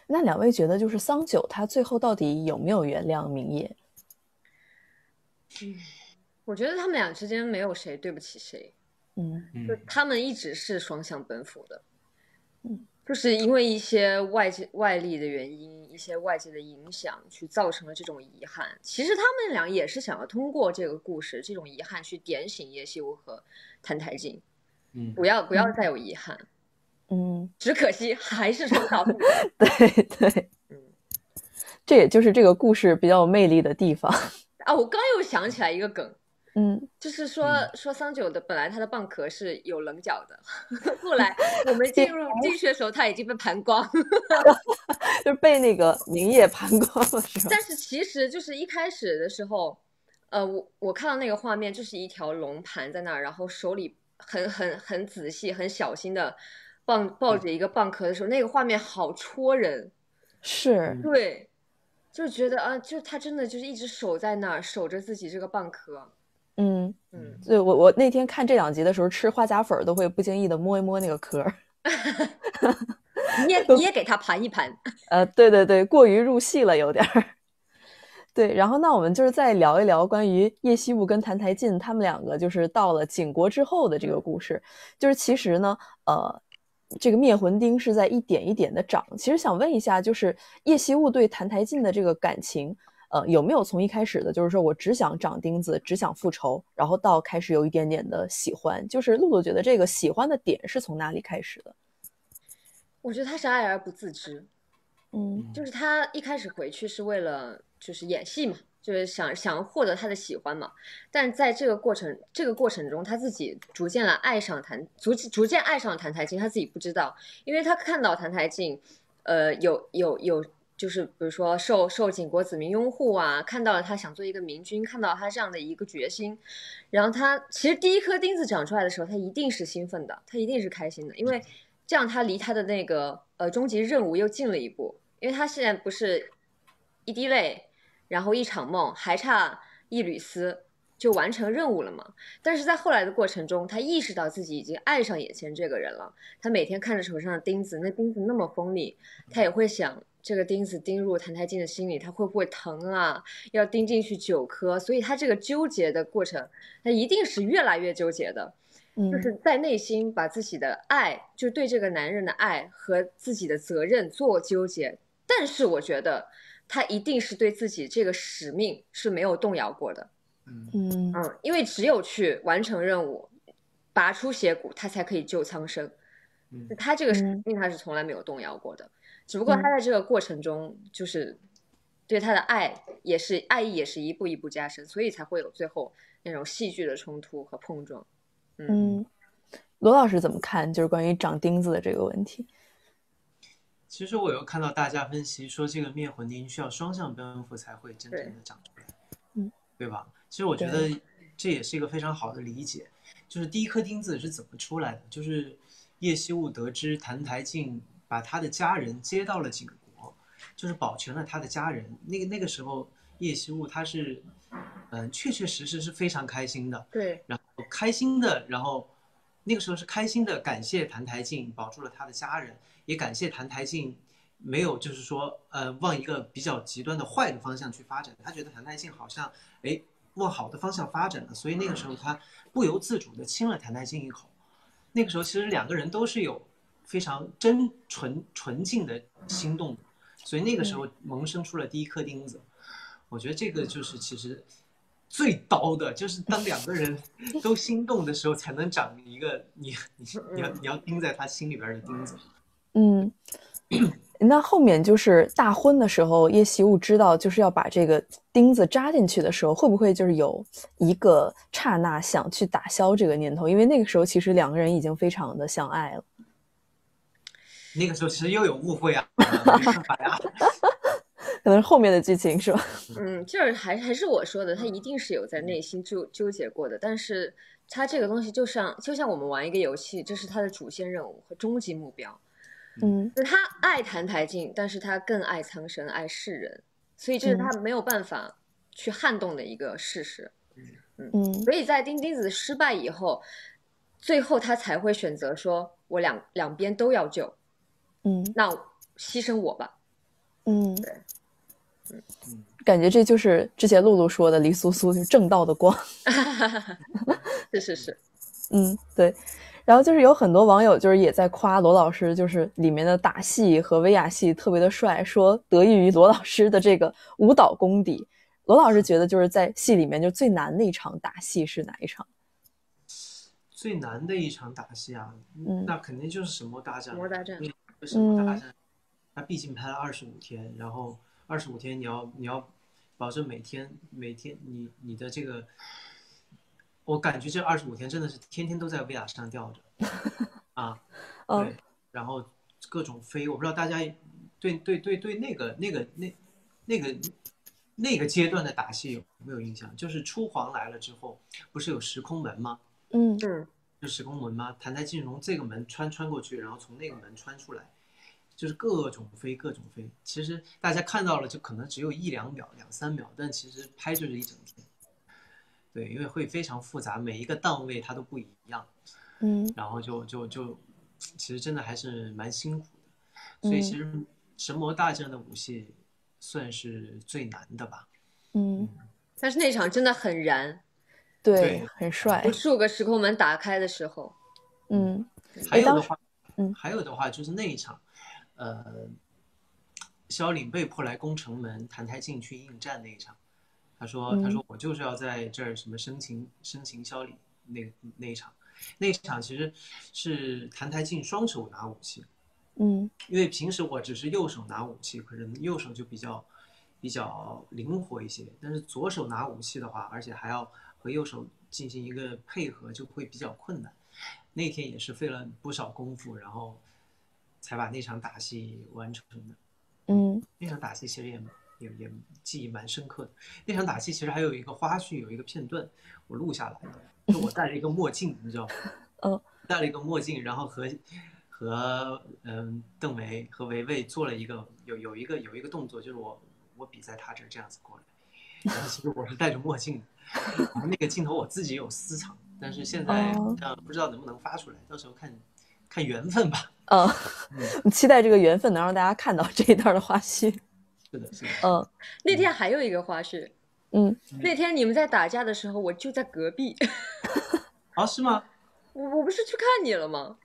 那两位觉得就是桑九他最后到底有没有原谅明夜？我觉得他们俩之间没有谁对不起谁，嗯就嗯，他们一直是双向奔赴的。嗯，就是因为一些外界外力的原因，一些外界的影响，去造成了这种遗憾。其实他们俩也是想要通过这个故事，这种遗憾去点醒叶希雾和谭台烬，嗯不要不要再有遗憾。嗯，只可惜还是重蹈覆辙。对对，嗯，这也就是这个故事比较有魅力的地方。啊，我刚又想起来一个梗，嗯，就是说说桑九的本来他的蚌壳是有棱角的，后来我们进入进去的时候，他已经被盘光。就是被那个凝液盘光了，是吧？但是其实就是一开始的时候，呃，我我看到那个画面，就是一条龙盘在那儿，然后手里很很很仔细、很小心的抱抱着一个蚌壳的时候，那个画面好戳人。是，对，就觉得啊，就他真的就是一直守在那儿，守着自己这个蚌壳。嗯，嗯，对我我那天看这两集的时候，吃花甲粉儿都会不经意的摸一摸那个壳儿。你也你也给他盘一盘。呃，对对对，过于入戏了，有点儿。对，然后那我们就是再聊一聊关于叶希雾跟澹台烬他们两个就是到了景国之后的这个故事。就是其实呢，呃，这个灭魂钉是在一点一点的长。其实想问一下，就是叶希雾对澹台烬的这个感情，呃，有没有从一开始的，就是说我只想长钉子，只想复仇，然后到开始有一点点的喜欢？就是露露觉得这个喜欢的点是从哪里开始的？我觉得他是爱而不自知。嗯就是他一开始回去是为了就是演戏嘛，就是想想获得他的喜欢嘛。但在这个过程这个过程中，他自己逐渐了爱上谭，逐逐渐爱上谭台静，他自己不知道，因为他看到谭台静，呃，有有有，就是比如说受受景国子民拥护啊，看到了他想做一个明君，看到他这样的一个决心，然后他其实第一颗钉子长出来的时候，他一定是兴奋的，他一定是开心的，因为这样他离他的那个呃终极任务又近了一步。因为他现在不是一滴泪，然后一场梦，还差一缕丝就完成任务了嘛。但是在后来的过程中，他意识到自己已经爱上眼前这个人了。他每天看着手上的钉子，那钉子那么锋利，他也会想，这个钉子钉入谭台烬的心里，他会不会疼啊？要钉进去九颗，所以他这个纠结的过程，他一定是越来越纠结的。嗯，就是在内心把自己的爱，就对这个男人的爱和自己的责任做纠结。但是我觉得他一定是对自己这个使命是没有动摇过的，嗯嗯嗯，因为只有去完成任务，拔出邪骨，他才可以救苍生。嗯他这个使嗯命他是从来没有动摇过的，只不过他在这个过程中，就是对他的爱也是爱意也是一步一步加深，所以才会有最后那种戏剧的冲突和碰撞。嗯嗯，罗老师怎么看？就是关于长钉子的这个问题。其实我有看到大家分析说，这个灭魂钉需要双向奔赴才会真正的长出来，嗯，对吧？其实我觉得这也是一个非常好的理解，就是第一颗钉子是怎么出来的？就是叶希雾得知澹台烬把他的家人接到了景国，就是保全了他的家人。那个那个时候，叶希雾他是，嗯、确确实实是非常开心的，对，然后开心的，然后那个时候是开心的，感谢澹台烬保住了他的家人，也感谢澹台烬没有就是说呃往一个比较极端的坏的方向去发展，他觉得澹台烬好像哎往好的方向发展了，所以那个时候他不由自主的亲了澹台烬一口。那个时候其实两个人都是有非常真纯纯净的心动，所以那个时候萌生出了第一颗钉子。我觉得这个就是其实最刀的，就是当两个人都心动的时候，才能长一个你你你要你要钉在他心里边的钉子。嗯，那后面就是大婚的时候，叶习武知道就是要把这个钉子扎进去的时候，会不会就是有一个刹那想去打消这个念头？因为那个时候其实两个人已经非常的相爱了。那个时候其实又有误会啊，没办法呀。可能是后面的剧情是吧？嗯，就是还还是我说的，他一定是有在内心纠纠结过的，但是他这个东西就像就像我们玩一个游戏，这是他的主线任务和终极目标。嗯就他爱澹台烬，但是他更爱苍生，爱世人，所以这是他没有办法去撼动的一个事实。嗯所以在钉钉子失败以后，最后他才会选择说，我两两边都要救，嗯那牺牲我吧。嗯对，感觉这就是之前露露说的黎苏苏，就是正道的光。是是是，嗯，对。然后就是有很多网友就是也在夸罗老师，就是里面的打戏和威亚戏特别的帅，说得益于罗老师的这个舞蹈功底。罗老师觉得就是在戏里面就最难的一场打戏是哪一场？最难的一场打戏啊，嗯那肯定就是什么大战。魔大战因为什么大嗯战，它毕竟拍了二十五天，然后二十五天你要你要保证每天每天你你的这个，我感觉这二十五天真的是天天都在威亚上吊着 啊，嗯对，然后各种飞，我不知道大家对对对对那个那个那那个那个阶段的打戏有没有印象？就是初皇来了之后，不是有时空门吗？嗯时空门吗？澹台进从这个门穿穿过去，然后从那个门穿出来，就是各种飞，各种飞。其实大家看到了，就可能只有一两秒、两三秒，但其实拍就是一整天。对，因为会非常复杂，每一个档位它都不一样，嗯然后就就就，其实真的还是蛮辛苦的。所以其实神魔大战的武戏算是最难的吧。嗯，但是那场真的很燃，对对，很帅无，数个时空门打开的时候，嗯还有的话，嗯。还有的话就是那一场，呃，萧岭被迫来攻城门，谭台进去应战那一场，他说、他嗯。说我就是要在这儿什么生擒生擒萧岭那那一场，那一场其实是谭台进双手拿武器，嗯。因为平时我只是右手拿武器，可能右手就比较比较灵活一些，但是左手拿武器的话，而且还要和右手进行一个配合，就会比较困难。那天也是费了不少功夫，然后才把那场打戏完成的。嗯那场打戏其实也也也记忆蛮深刻的。那场打戏其实还有一个花絮，有一个片段我录下来的，就我戴了一个墨镜，你知道吗？嗯，戴了一个墨镜，然后和和嗯邓为和维维做了一个有有一个有一个动作，就是我我比在他这儿这样子过来，然后其实我是戴着墨镜的，然后那个镜头我自己有私藏，但是现在不知道能不能发出来，到时候看看缘分吧。嗯，期待这个缘分能让大家看到这一段的花絮。是的，是的，嗯那天还有一个花絮，嗯那天你们在打架的时候，我就在隔壁，啊，是吗？我我不是去看你了吗？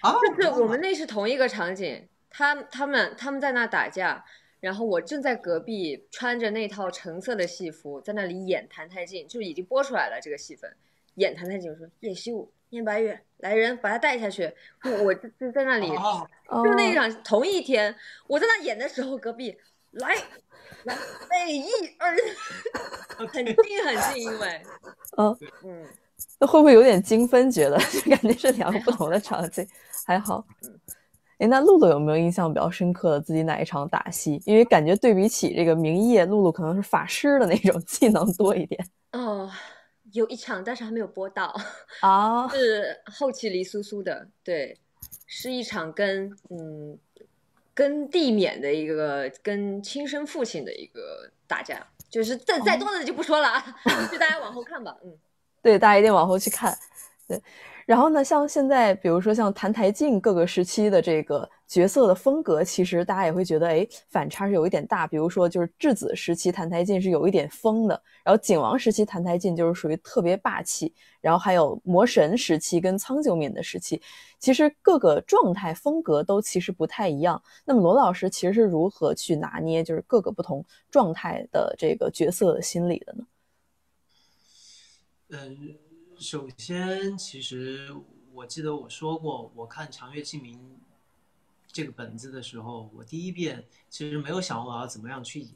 啊，就是我们那那是同一个场景，他他们他们在那打架，然后我正在隔壁穿着那套橙色的戏服在那里演谭太进，就已经播出来了这个戏份，演谭太进，我说叶修、念白月来人把他带下去，我我就就在那里，就那一场同一天，我在那演的时候，隔壁来来备一二，很近很近，因为嗯，嗯。那会不会有点精分？觉得就 感觉是两个不同的场景，还好。哎，那露露有没有印象比较深刻的自己哪一场打戏？因为感觉对比起这个明夜，露露可能是法师的那种技能多一点哦，有一场，但是还没有播到。啊。是后期黎苏苏的，对，是一场跟嗯跟地冕的一个跟亲生父亲的一个打架，就是再再多的就不说了啊，就大家往后看吧，嗯。对，大家一定往后去看。对，然后呢，像现在，比如说像澹台烬各个时期的这个角色的风格，其实大家也会觉得，哎，反差是有一点大。比如说，就是质子时期澹台烬是有一点疯的，然后景王时期澹台烬就是属于特别霸气，然后还有魔神时期跟苍九敏的时期，其实各个状态风格都其实不太一样。那么罗老师其实是如何去拿捏，就是各个不同状态的这个角色的心理的呢？嗯，首先，其实我记得我说过，我看《长月烬明》这个本子的时候，我第一遍其实没有想我要怎么样去演，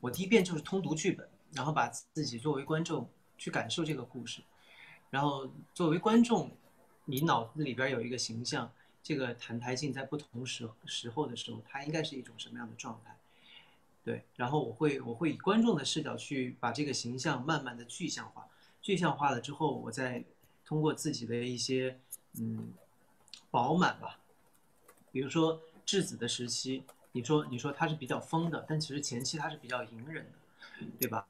我第一遍就是通读剧本，然后把自己作为观众去感受这个故事，然后作为观众，你脑子里边有一个形象，这个澹台烬在不同时时候的时候，它应该是一种什么样的状态？对，然后我会我会以观众的视角去把这个形象慢慢的具象化。具象化了之后，我再通过自己的一些嗯饱满吧，比如说质子的时期，你说你说他是比较疯的，但其实前期他是比较隐忍的，对吧？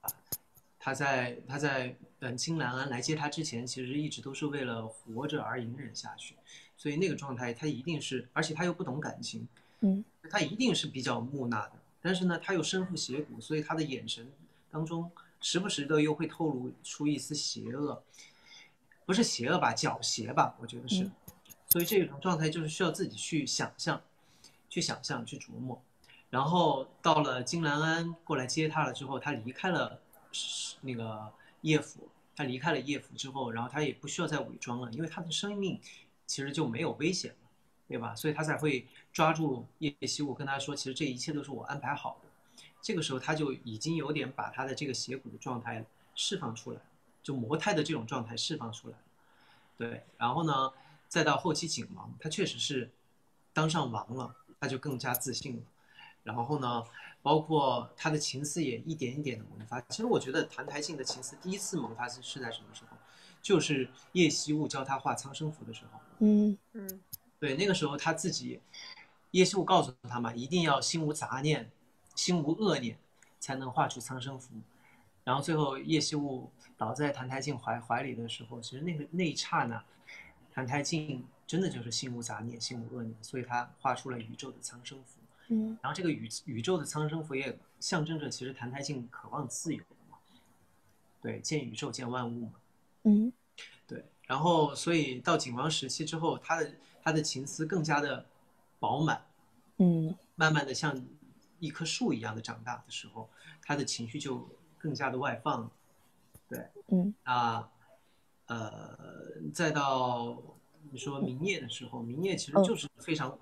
他在他在嗯金兰安来接他之前，其实一直都是为了活着而隐忍下去，所以那个状态他一定是，而且他又不懂感情，嗯，他一定是比较木讷的，但是呢，他又身负邪骨，所以他的眼神当中。时不时的又会透露出一丝邪恶，不是邪恶吧，狡黠吧，我觉得是。嗯、所以这种状态就是需要自己去想象，去想象，去琢磨。然后到了金兰安过来接他了之后，他离开了那个叶府，他离开了叶府之后，然后他也不需要再伪装了，因为他的生命其实就没有危险了，对吧？所以他才会抓住叶希雾，跟他说，其实这一切都是我安排好的。这个时候他就已经有点把他的这个邪骨的状态释放出来，就魔胎的这种状态释放出来了。对，然后呢，再到后期景王，他确实是当上王了，他就更加自信了。然后呢，包括他的情思也一点一点的萌发。其实我觉得澹台烬的情思第一次萌发是是在什么时候？就是叶希雾教他画苍生符的时候。嗯嗯对，那个时候他自己，叶希雾告诉他嘛，一定要心无杂念，心无恶念，才能画出苍生符。然后最后叶希雾倒在澹台烬怀怀里的时候，其实那个那一刹那，澹台烬真的就是心无杂念，心无恶念，所以他画出了宇宙的苍生符。嗯然后这个宇宇宙的苍生符也象征着，其实澹台烬渴望自由嘛，对，见宇宙见万物嘛，嗯对。然后所以到景王时期之后，他的他的情思更加的饱满，嗯慢慢的像一棵树一样的长大的时候，他的情绪就更加的外放，对。嗯啊，呃，再到你说明夜的时候，明夜其实嗯就是非常，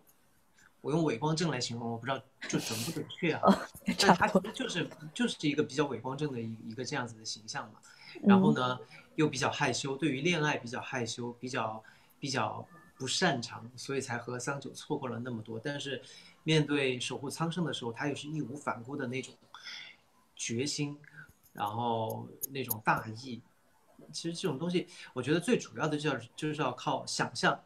我用伪光正来形容，我不知道就准不准确啊，但它差不多。其实就是就是一个比较伪光正的一一个这样子的形象嘛。然后呢，又比较害羞，对于恋爱比较害羞，比较比较不擅长，所以才和桑九错过了那么多。但是面对守护苍生的时候，他又是义无反顾的那种决心，然后那种大义。其实这种东西，我觉得最主要的就是就是要靠想象，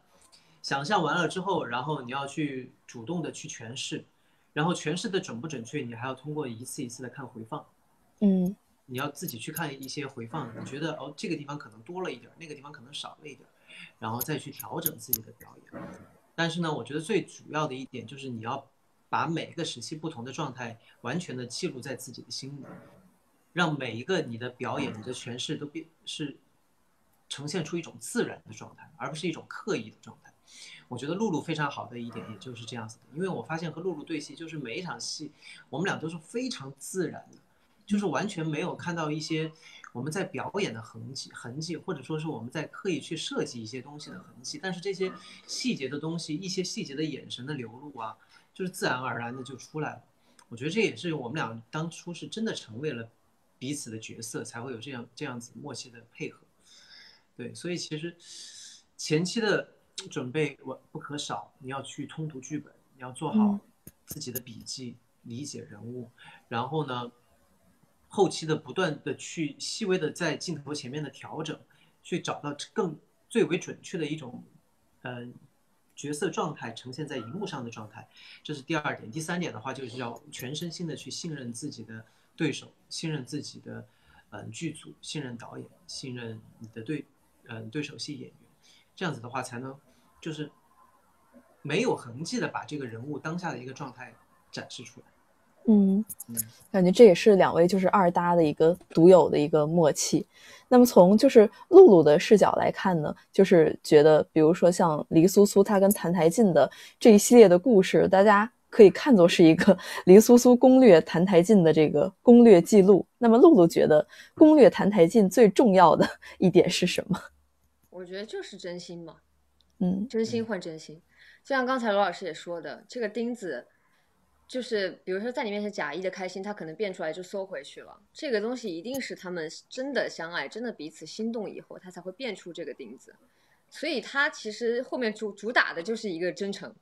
想象完了之后，然后你要去主动的去诠释，然后诠释的准不准确，你还要通过一次一次的看回放。嗯你要自己去看一些回放，你觉得哦这个地方可能多了一点儿，那个地方可能少了一点儿，然后再去调整自己的表演。但是呢，我觉得最主要的一点就是你要把每个时期不同的状态完全的记录在自己的心里，让每一个你的表演、你的诠释都变是呈现出一种自然的状态，而不是一种刻意的状态。我觉得露露非常好的一点，也就是这样子的，因为我发现和露露对戏，就是每一场戏，我们俩都是非常自然的，就是完全没有看到一些我们在表演的痕迹、痕迹，或者说是我们在刻意去设计一些东西的痕迹。但是这些细节的东西，一些细节的眼神的流露啊，就是自然而然的就出来了。我觉得这也是我们俩当初是真的成为了彼此的角色，才会有这样这样子默契的配合。对，所以其实前期的准备我不可少，你要去通读剧本，你要做好嗯自己的笔记，理解人物，然后呢，后期的不断的去细微的在镜头前面的调整，去找到更最为准确的一种，呃，角色状态呈现在荧幕上的状态，这是第二点。第三点的话，就是要全身心的去信任自己的对手，信任自己的嗯、剧组，信任导演，信任你的对嗯、对手戏演员，这样子的话才能就是没有痕迹的把这个人物当下的一个状态展示出来。嗯嗯，感觉这也是两位就是二搭的一个独有的一个默契。那么从就是露露的视角来看呢，就是觉得比如说像黎苏苏她跟澹台烬的这一系列的故事，大家可以看作是一个黎苏苏攻略澹台烬的这个攻略记录。那么露露觉得攻略澹台烬最重要的一点是什么？我觉得就是真心嘛，嗯真心换真心。就像刚才罗老师也说的，这个钉子，就是比如说在你面前假意的开心，他可能变出来就缩回去了。这个东西一定是他们真的相爱，真的彼此心动以后，他才会变出这个钉子。所以他其实后面主主打的就是一个真诚、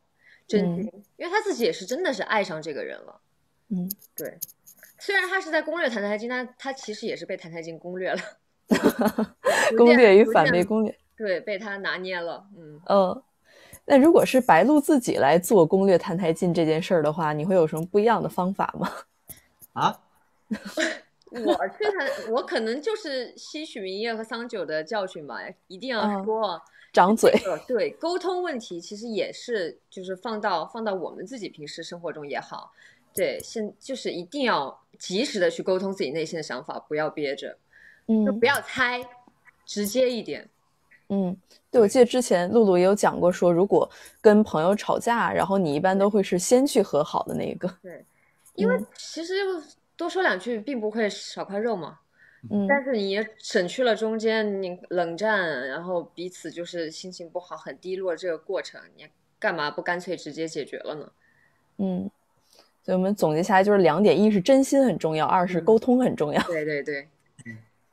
真心，因为他自己也是真的是爱上这个人了。嗯对，虽然他是在攻略澹台烬，但他其实也是被澹台烬攻略了 逐攻略与反被攻略。对，被他拿捏了。嗯，呃，那如果是白鹿自己来做攻略澹台烬这件事儿的话，你会有什么不一样的方法吗？啊，我去谈，我可能就是吸取明夜和桑九的教训吧，一定要嗯说，张嘴。呃，对，沟通问题其实也是，就是放到放到我们自己平时生活中也好，对，现就是一定要及时的去沟通自己内心的想法，不要憋着，就嗯不要猜，直接一点。嗯，对，我记得之前露露也有讲过，说如果跟朋友吵架，然后你一般都会是先去和好的那一个。对，因为嗯其实多说两句并不会少块肉嘛。嗯但是你也省去了中间你冷战，然后彼此就是心情不好、很低落这个过程，你干嘛不干脆直接解决了呢？嗯，所以我们总结下来就是两点：一是真心很重要，二是嗯沟通很重要。对对对，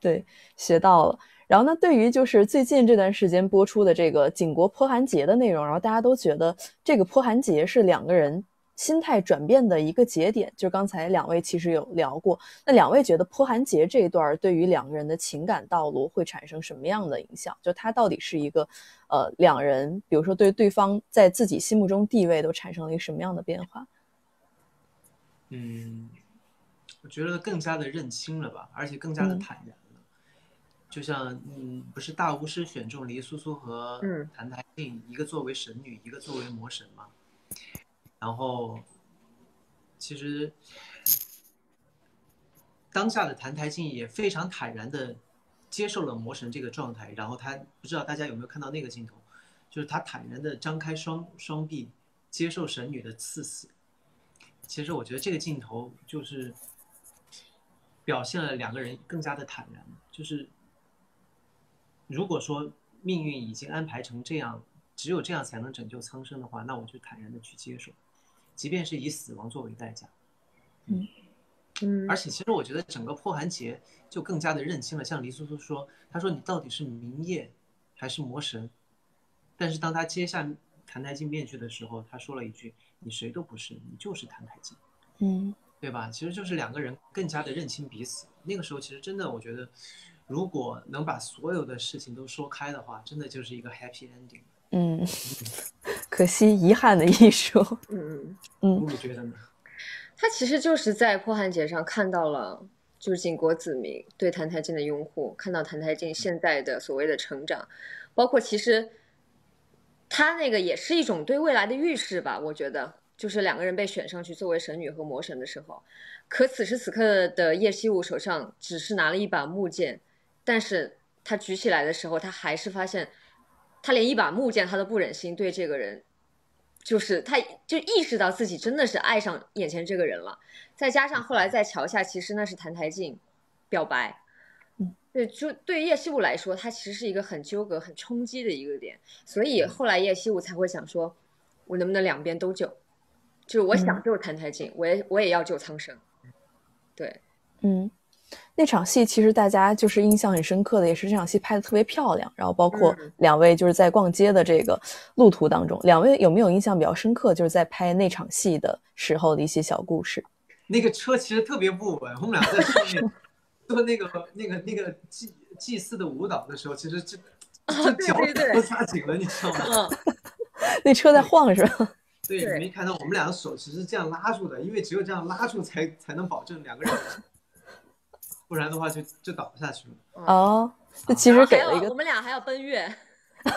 对，学到了。然后呢，对于就是最近这段时间播出的这个景国泼寒节的内容，然后大家都觉得这个泼寒节是两个人心态转变的一个节点。就刚才两位其实有聊过，那两位觉得泼寒节这一段对于两个人的情感道路会产生什么样的影响？就它到底是一个呃两人，比如说对对方在自己心目中地位都产生了一个什么样的变化？嗯，我觉得更加的认清了吧，而且更加的嗯坦然了。就像嗯，不是大巫师选中黎苏苏和嗯谭台烬，一个作为神女，一个作为魔神嘛。然后，其实当下的谭台烬也非常坦然的接受了魔神这个状态。然后他不知道大家有没有看到那个镜头，就是他坦然的张开双双臂，接受神女的赐死。其实我觉得这个镜头就是表现了两个人更加的坦然。就是如果说命运已经安排成这样，只有这样才能拯救苍生的话，那我就坦然的去接受，即便是以死亡作为代价。嗯嗯而且其实我觉得整个破寒节就更加的认清了，像黎苏苏说，他说你到底是明夜还是魔神？但是当他接下澹台烬面具的时候，他说了一句：“你谁都不是，你就是澹台烬。”嗯对吧？其实就是两个人更加的认清彼此。那个时候，其实真的，我觉得，如果能把所有的事情都说开的话，真的就是一个 happy ending。嗯，可惜遗憾的一说。嗯，嗯你觉得呢？他其实就是在破寒节上看到了，就是景国子民对谭台烬的拥护，看到谭台烬现在的所谓的成长，包括其实他那个也是一种对未来的预示吧，我觉得。就是两个人被选上去作为神女和魔神的时候，可此时此刻的叶希武手上只是拿了一把木剑，但是他举起来的时候，他还是发现，他连一把木剑他都不忍心对这个人，就是他就意识到自己真的是爱上眼前这个人了。再加上后来在桥下，其实那是澹台烬表白，嗯，对，就对于叶希武来说，他其实是一个很纠葛、很冲击的一个点，所以后来叶希武才会想说，我能不能两边都救？就是我想救澹台烬，我也我也要救苍生。对，嗯，那场戏其实大家就是印象很深刻的，也是这场戏拍的特别漂亮。然后包括嗯两位就是在逛街的这个路途当中，两位有没有印象比较深刻？就是在拍那场戏的时候的一些小故事？那个车其实特别不稳，我们俩在上面做那个那个那个祭祭祀的舞蹈的时候，其实这这脚都扎紧了，你知道吗？嗯，那车在晃是吧？对，对你没看到我们俩的手其实是这样拉住的，因为只有这样拉住才才能保证两个人，不然的话就就倒下去了。哦，那其实给了一个我们俩还要奔月，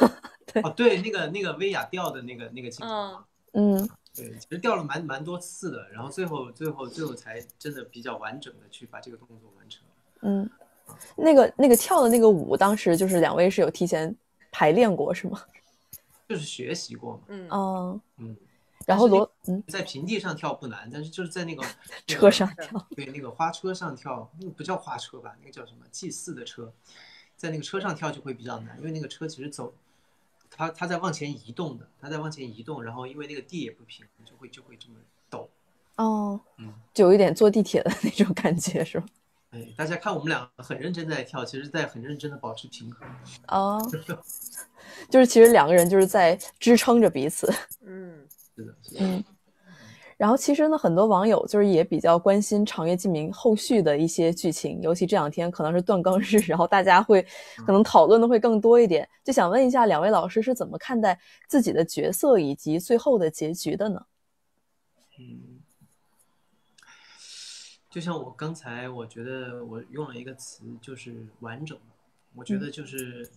哦，对，那个那个薇娅掉的那个那个镜头嘛，嗯。对，其实掉了蛮蛮多次的，然后最后最后最后才真的比较完整的去把这个动作完成。嗯，那个那个跳的那个舞，当时就是两位是有提前排练过是吗？就是学习过嘛，嗯，嗯，嗯，然后罗嗯在平地上跳不难，但是就是在那个 那个车上跳，对，那个花车上跳，那个不叫花车吧？那个叫什么？祭祀的车，在那个车上跳就会比较难，因为那个车其实走，它它在往前移动的，它在往前移动，然后因为那个地也不平，就会就会这么抖。哦，嗯，就有一点坐地铁的那种感觉是吧？哎，大家看我们俩很认真在跳，其实在很认真的保持平衡。哦，就是其实两个人就是在支撑着彼此。嗯，是的，是的。嗯，然后其实呢，很多网友就是也比较关心《长月烬明》后续的一些剧情，尤其这两天可能是断更日，然后大家会可能讨论的会更多一点。就想问一下两位老师是怎么看待自己的角色以及最后的结局的呢？嗯，就像我刚才，我觉得我用了一个词，就是完整。我觉得就是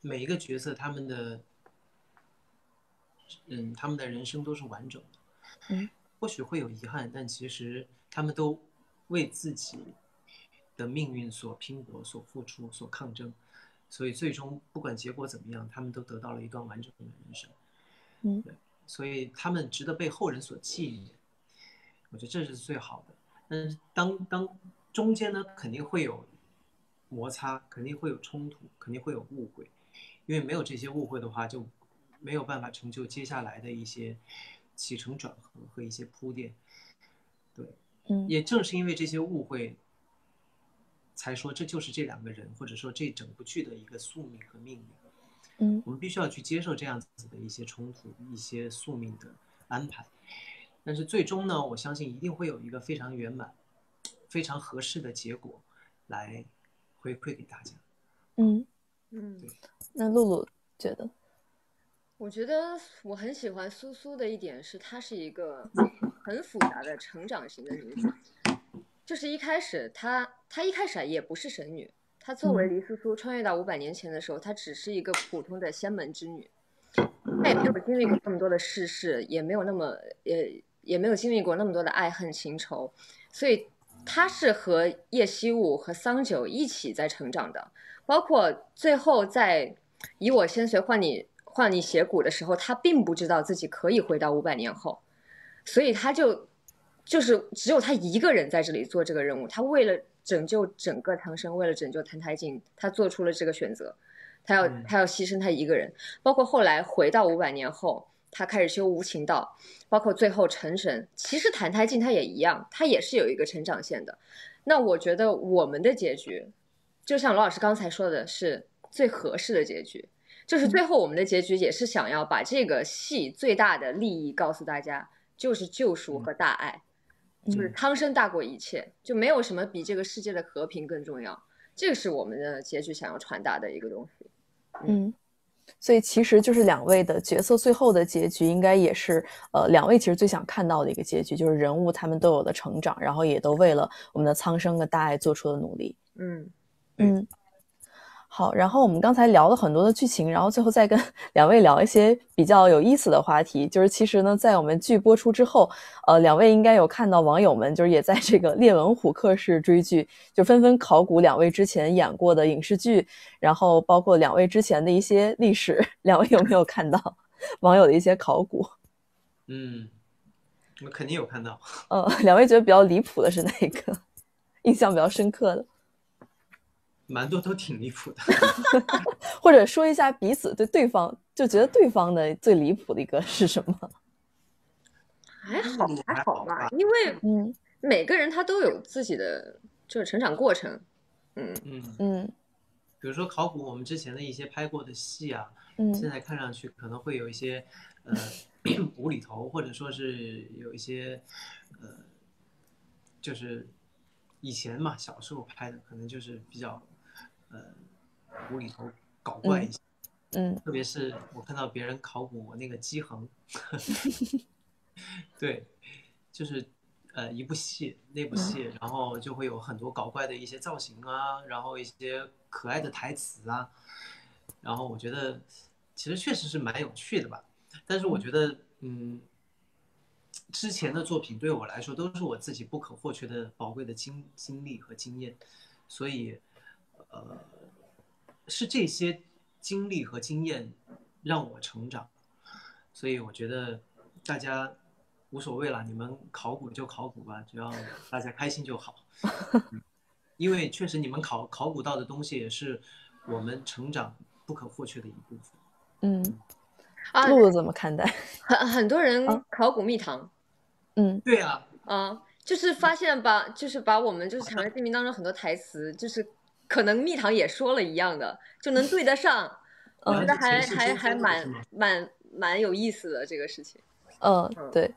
每一个角色他们的，嗯，他们的人生都是完整的。嗯，或许会有遗憾，但其实他们都为自己的命运所拼搏、所付出、所抗争，所以最终不管结果怎么样，他们都得到了一段完整的人生。嗯对，所以他们值得被后人所纪念。我觉得这是最好的。但是当当中间呢，肯定会有摩擦，肯定会有冲突，肯定会有误会，因为没有这些误会的话，就没有办法成就接下来的一些起承转合和一些铺垫。对，嗯也正是因为这些误会，才说这就是这两个人，或者说这整部剧的一个宿命和命运。嗯我们必须要去接受这样子的一些冲突、一些宿命的安排。但是最终呢，我相信一定会有一个非常圆满、非常合适的结果来回馈给大家。嗯，嗯，那露露觉得，我觉得我很喜欢苏苏的一点是，她是一个很复杂的成长型的女子。就是一开始她，她一开始啊也不是神女，她作为嗯。黎苏苏穿越到五百年前的时候，她只是一个普通的仙门之女，她也没有经历过那么多的世事，也没有那么也也没有经历过那么多的爱恨情仇，所以她是和叶希雾和桑九一起在成长的，包括最后在以我先随换你换你写骨的时候，他并不知道自己可以回到五百年后，所以他就就是只有他一个人在这里做这个任务。他为了拯救整个唐僧，为了拯救谭台烬，他做出了这个选择。他要嗯他要牺牲他一个人，包括后来回到五百年后，他开始修无情道，包括最后成神。其实谭台烬他也一样，他也是有一个成长线的。那我觉得我们的结局，就像罗老师刚才说的，是最合适的结局。就是最后我们的结局也是想要把这个戏最大的利益告诉大家，就是救赎和大爱，就是苍生大过一切，就没有什么比这个世界的和平更重要。这个是我们的结局想要传达的一个东西。嗯，所以其实就是两位的角色最后的结局，应该也是呃两位其实最想看到的一个结局，就是人物他们都有了成长，然后也都为了我们的苍生和大爱做出了努力。嗯嗯，好，然后我们刚才聊了很多的剧情，然后最后再跟 两位聊一些比较有意思的话题。就是其实呢，在我们剧播出之后，呃，两位应该有看到网友们就是也在这个列文虎克式追剧，就纷纷考古两位之前演过的影视剧，然后包括两位之前的一些历史。两位有没有看到网友的一些考古？嗯，我肯定有看到。呃，两位觉得比较离谱的是哪个？印象比较深刻的？蛮多都挺离谱的。或者说一下彼此对对方就觉得对方的最离谱的一个是什么？还好嗯还好吧还好吧，因为嗯每个人他都有自己的就是成长过程。嗯嗯，嗯比如说考古我们之前的一些拍过的戏啊，嗯现嗯在看上去可能会有一些呃无厘头，或者说是有一些呃，就是以前嘛小时候拍的，可能就是比较呃无厘头搞怪一些。嗯特别是我看到别人考古我那个姬恒 对，就是呃一部戏，那部戏，然后就会有很多搞怪的一些造型啊，然后一些可爱的台词啊，然后我觉得其实确实是蛮有趣的吧，但是我觉得嗯，之前的作品对我来说都是我自己不可或缺的宝贵的经经历和经验，所以呃是这些经历和经验让我成长，所以我觉得大家无所谓了，你们考古就考古吧，只要大家开心就好。嗯因为确实你们考考古到的东西也是我们成长不可或缺的一部分。嗯，啊，露露怎么看待？很很多人啊考古蜜糖嗯对啊，啊，就是发现把就是把我们就是《长月烬明》当中很多台词，就是可能蜜糖也说了一样的，就能对得上。我觉嗯得还还还蛮蛮蛮有意思的这个事情。嗯嗯，对。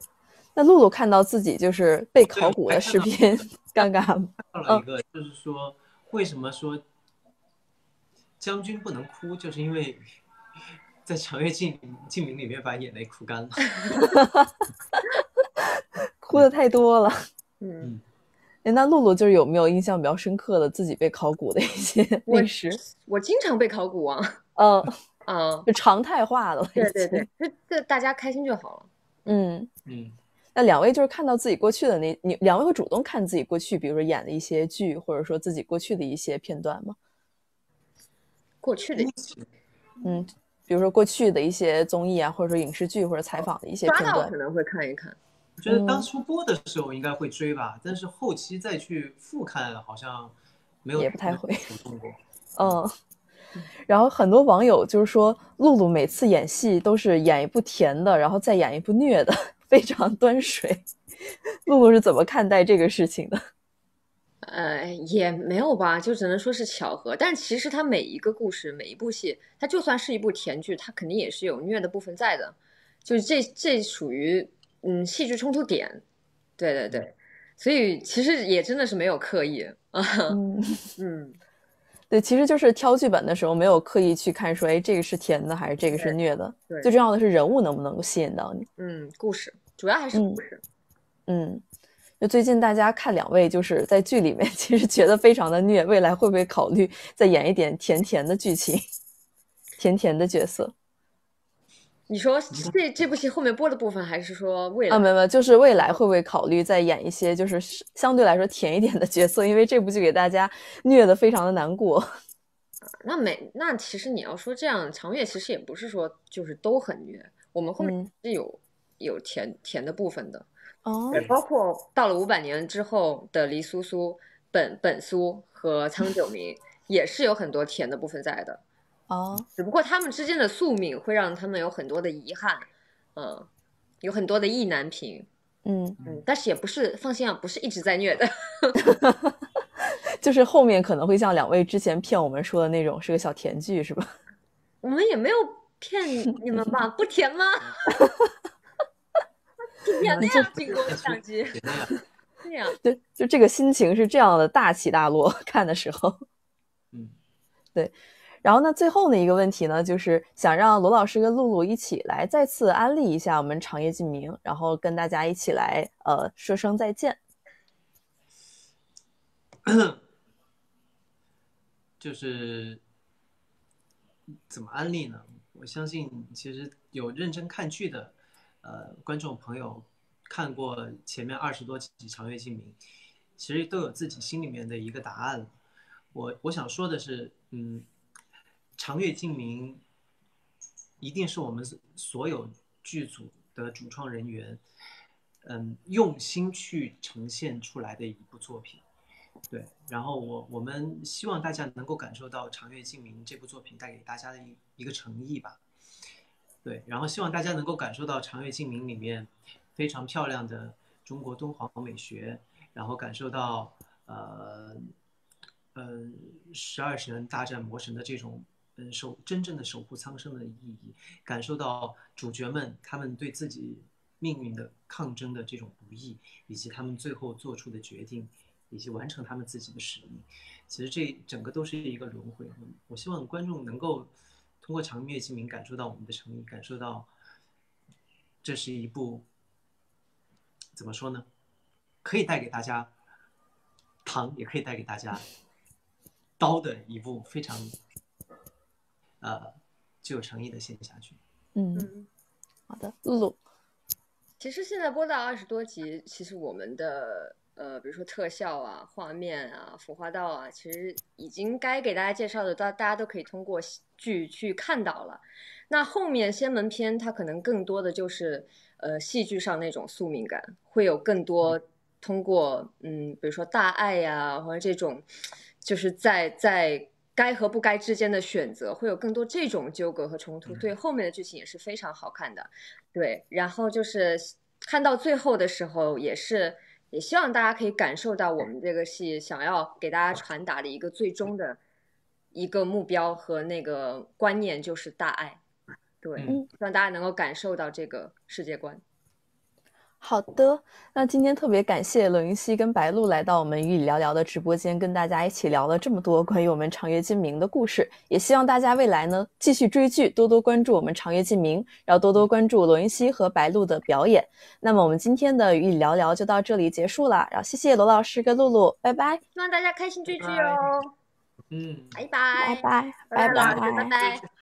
那露露看到自己就是被考古的视频，尴尬吗？看到了一个，就是说为什么说将军不能哭，就是因为 在《长月烬烬明》里面把眼泪哭干了。哭的太多了。嗯，哎，那露露就是有没有印象比较深刻的自己被考古的一些我历史？我经常被考古啊，嗯，啊，就常态化了。对对对，，这这大家开心就好了。嗯。嗯，那两位就是看到自己过去的那，你两位会主动看自己过去，比如说演的一些剧，或者说自己过去的一些片段吗？过去的嗯，比如说过去的一些综艺啊，或者说影视剧或者采访的一些片段可。能会看一看。我觉得嗯当初播的时候应该会追吧，但是后期再去复看，好像没有也不太会主动过。嗯，然后很多网友就是说，露露每次演戏都是演一部甜的，然后再演一部虐的，非常端水。露露是怎么看待这个事情的？呃，也没有吧，就只能说是巧合。但其实它每一个故事，每一部戏，它就算是一部甜剧，它肯定也是有虐的部分在的。就是这这属于嗯戏剧冲突点，对对对。所以其实也真的是没有刻意啊，嗯 嗯，对，其实就是挑剧本的时候没有刻意去看说，哎，这个是甜的还是这个是虐的。对最重要的是人物能不能够吸引到你。嗯，故事主要还是故事。嗯，就最近大家看两位就是在剧里面，其实觉得非常的虐，未来会不会考虑再演一点甜甜的剧情，甜甜的角色？你说这这部戏后面播的部分，还是说未来？啊，没有没有，就是未来会不会考虑再演一些就是相对来说甜一点的角色？因为这部剧给大家虐的非常的难过。那没，那其实你要说这样，长月其实也不是说就是都很虐，我们后面嗯是有、有甜甜的部分的，哦，包括到了五百年之后的黎苏苏、本本苏和苍九明，也是有很多甜的部分在的。哦，只不过他们之间的宿命会让他们有很多的遗憾，嗯，有很多的意难平，嗯，嗯，但是也不是放心啊，不是一直在虐的 就是后面可能会像两位之前骗我们说的那种是个小甜剧，是吧？我们也没有骗你们吧？不甜吗？挺甜的呀，经过相机，甜的呀，对呀，就就这个心情是这样的大起大落，看的时候。嗯，然后呢，最后的一个问题呢，就是想让罗老师跟露露一起来再次安利一下我们长夜烬明，然后跟大家一起来呃说声再见。就是怎么安利呢？我相信其实有认真看剧的呃观众朋友看过前面二十多集《长月烬明》，其实都有自己心里面的一个答案。我我想说的是，嗯，《长月烬明》一定是我们所有剧组的主创人员，嗯，用心去呈现出来的一部作品。对，然后我我们希望大家能够感受到《长月烬明》这部作品带给大家的一一个诚意吧。对，然后希望大家能够感受到《长月烬明》里面非常漂亮的中国敦煌美学，然后感受到呃呃十二神大战魔神的这种嗯守真正的守护苍生的意义，感受到主角们他们对自己命运的抗争的这种不易，以及他们最后做出的决定。以及完成他们自己的使命，其实这整个都是一个轮回。我希望观众能够通过《长月烬明》感受到我们的诚意，感受到这是一部怎么说呢？可以带给大家糖，也可以带给大家刀的一部非常呃具有诚意的线下去。嗯，嗯。好的，露露。其实现在播到二十多集，其实我们的呃，比如说特效啊、画面啊、服化道啊，其实已经该给大家介绍的，大大家都可以通过剧去看到了。那后面仙门篇它可能更多的就是呃戏剧上那种宿命感，会有更多通过嗯，比如说大爱呀、或者这种，就是在在该和不该之间的选择，会有更多这种纠葛和冲突。对后面的剧情也是非常好看的。对，然后就是看到最后的时候，也是也希望大家可以感受到我们这个戏想要给大家传达的一个最终的一个目标和那个观念，就是大爱。对，嗯希望大家能够感受到这个世界观。好的，那今天特别感谢冷云熙跟白露来到我们与你聊聊的直播间，跟大家一起聊了这么多关于我们长月烬明的故事。也希望大家未来呢继续追剧，多多关注我们长月烬明，然后多多关注罗云熙和白露的表演。那么我们今天的与你聊聊就到这里结束了，然后谢谢罗老师跟露露，拜拜，希望大家开心追剧哦，嗯。拜拜，拜拜拜拜拜拜。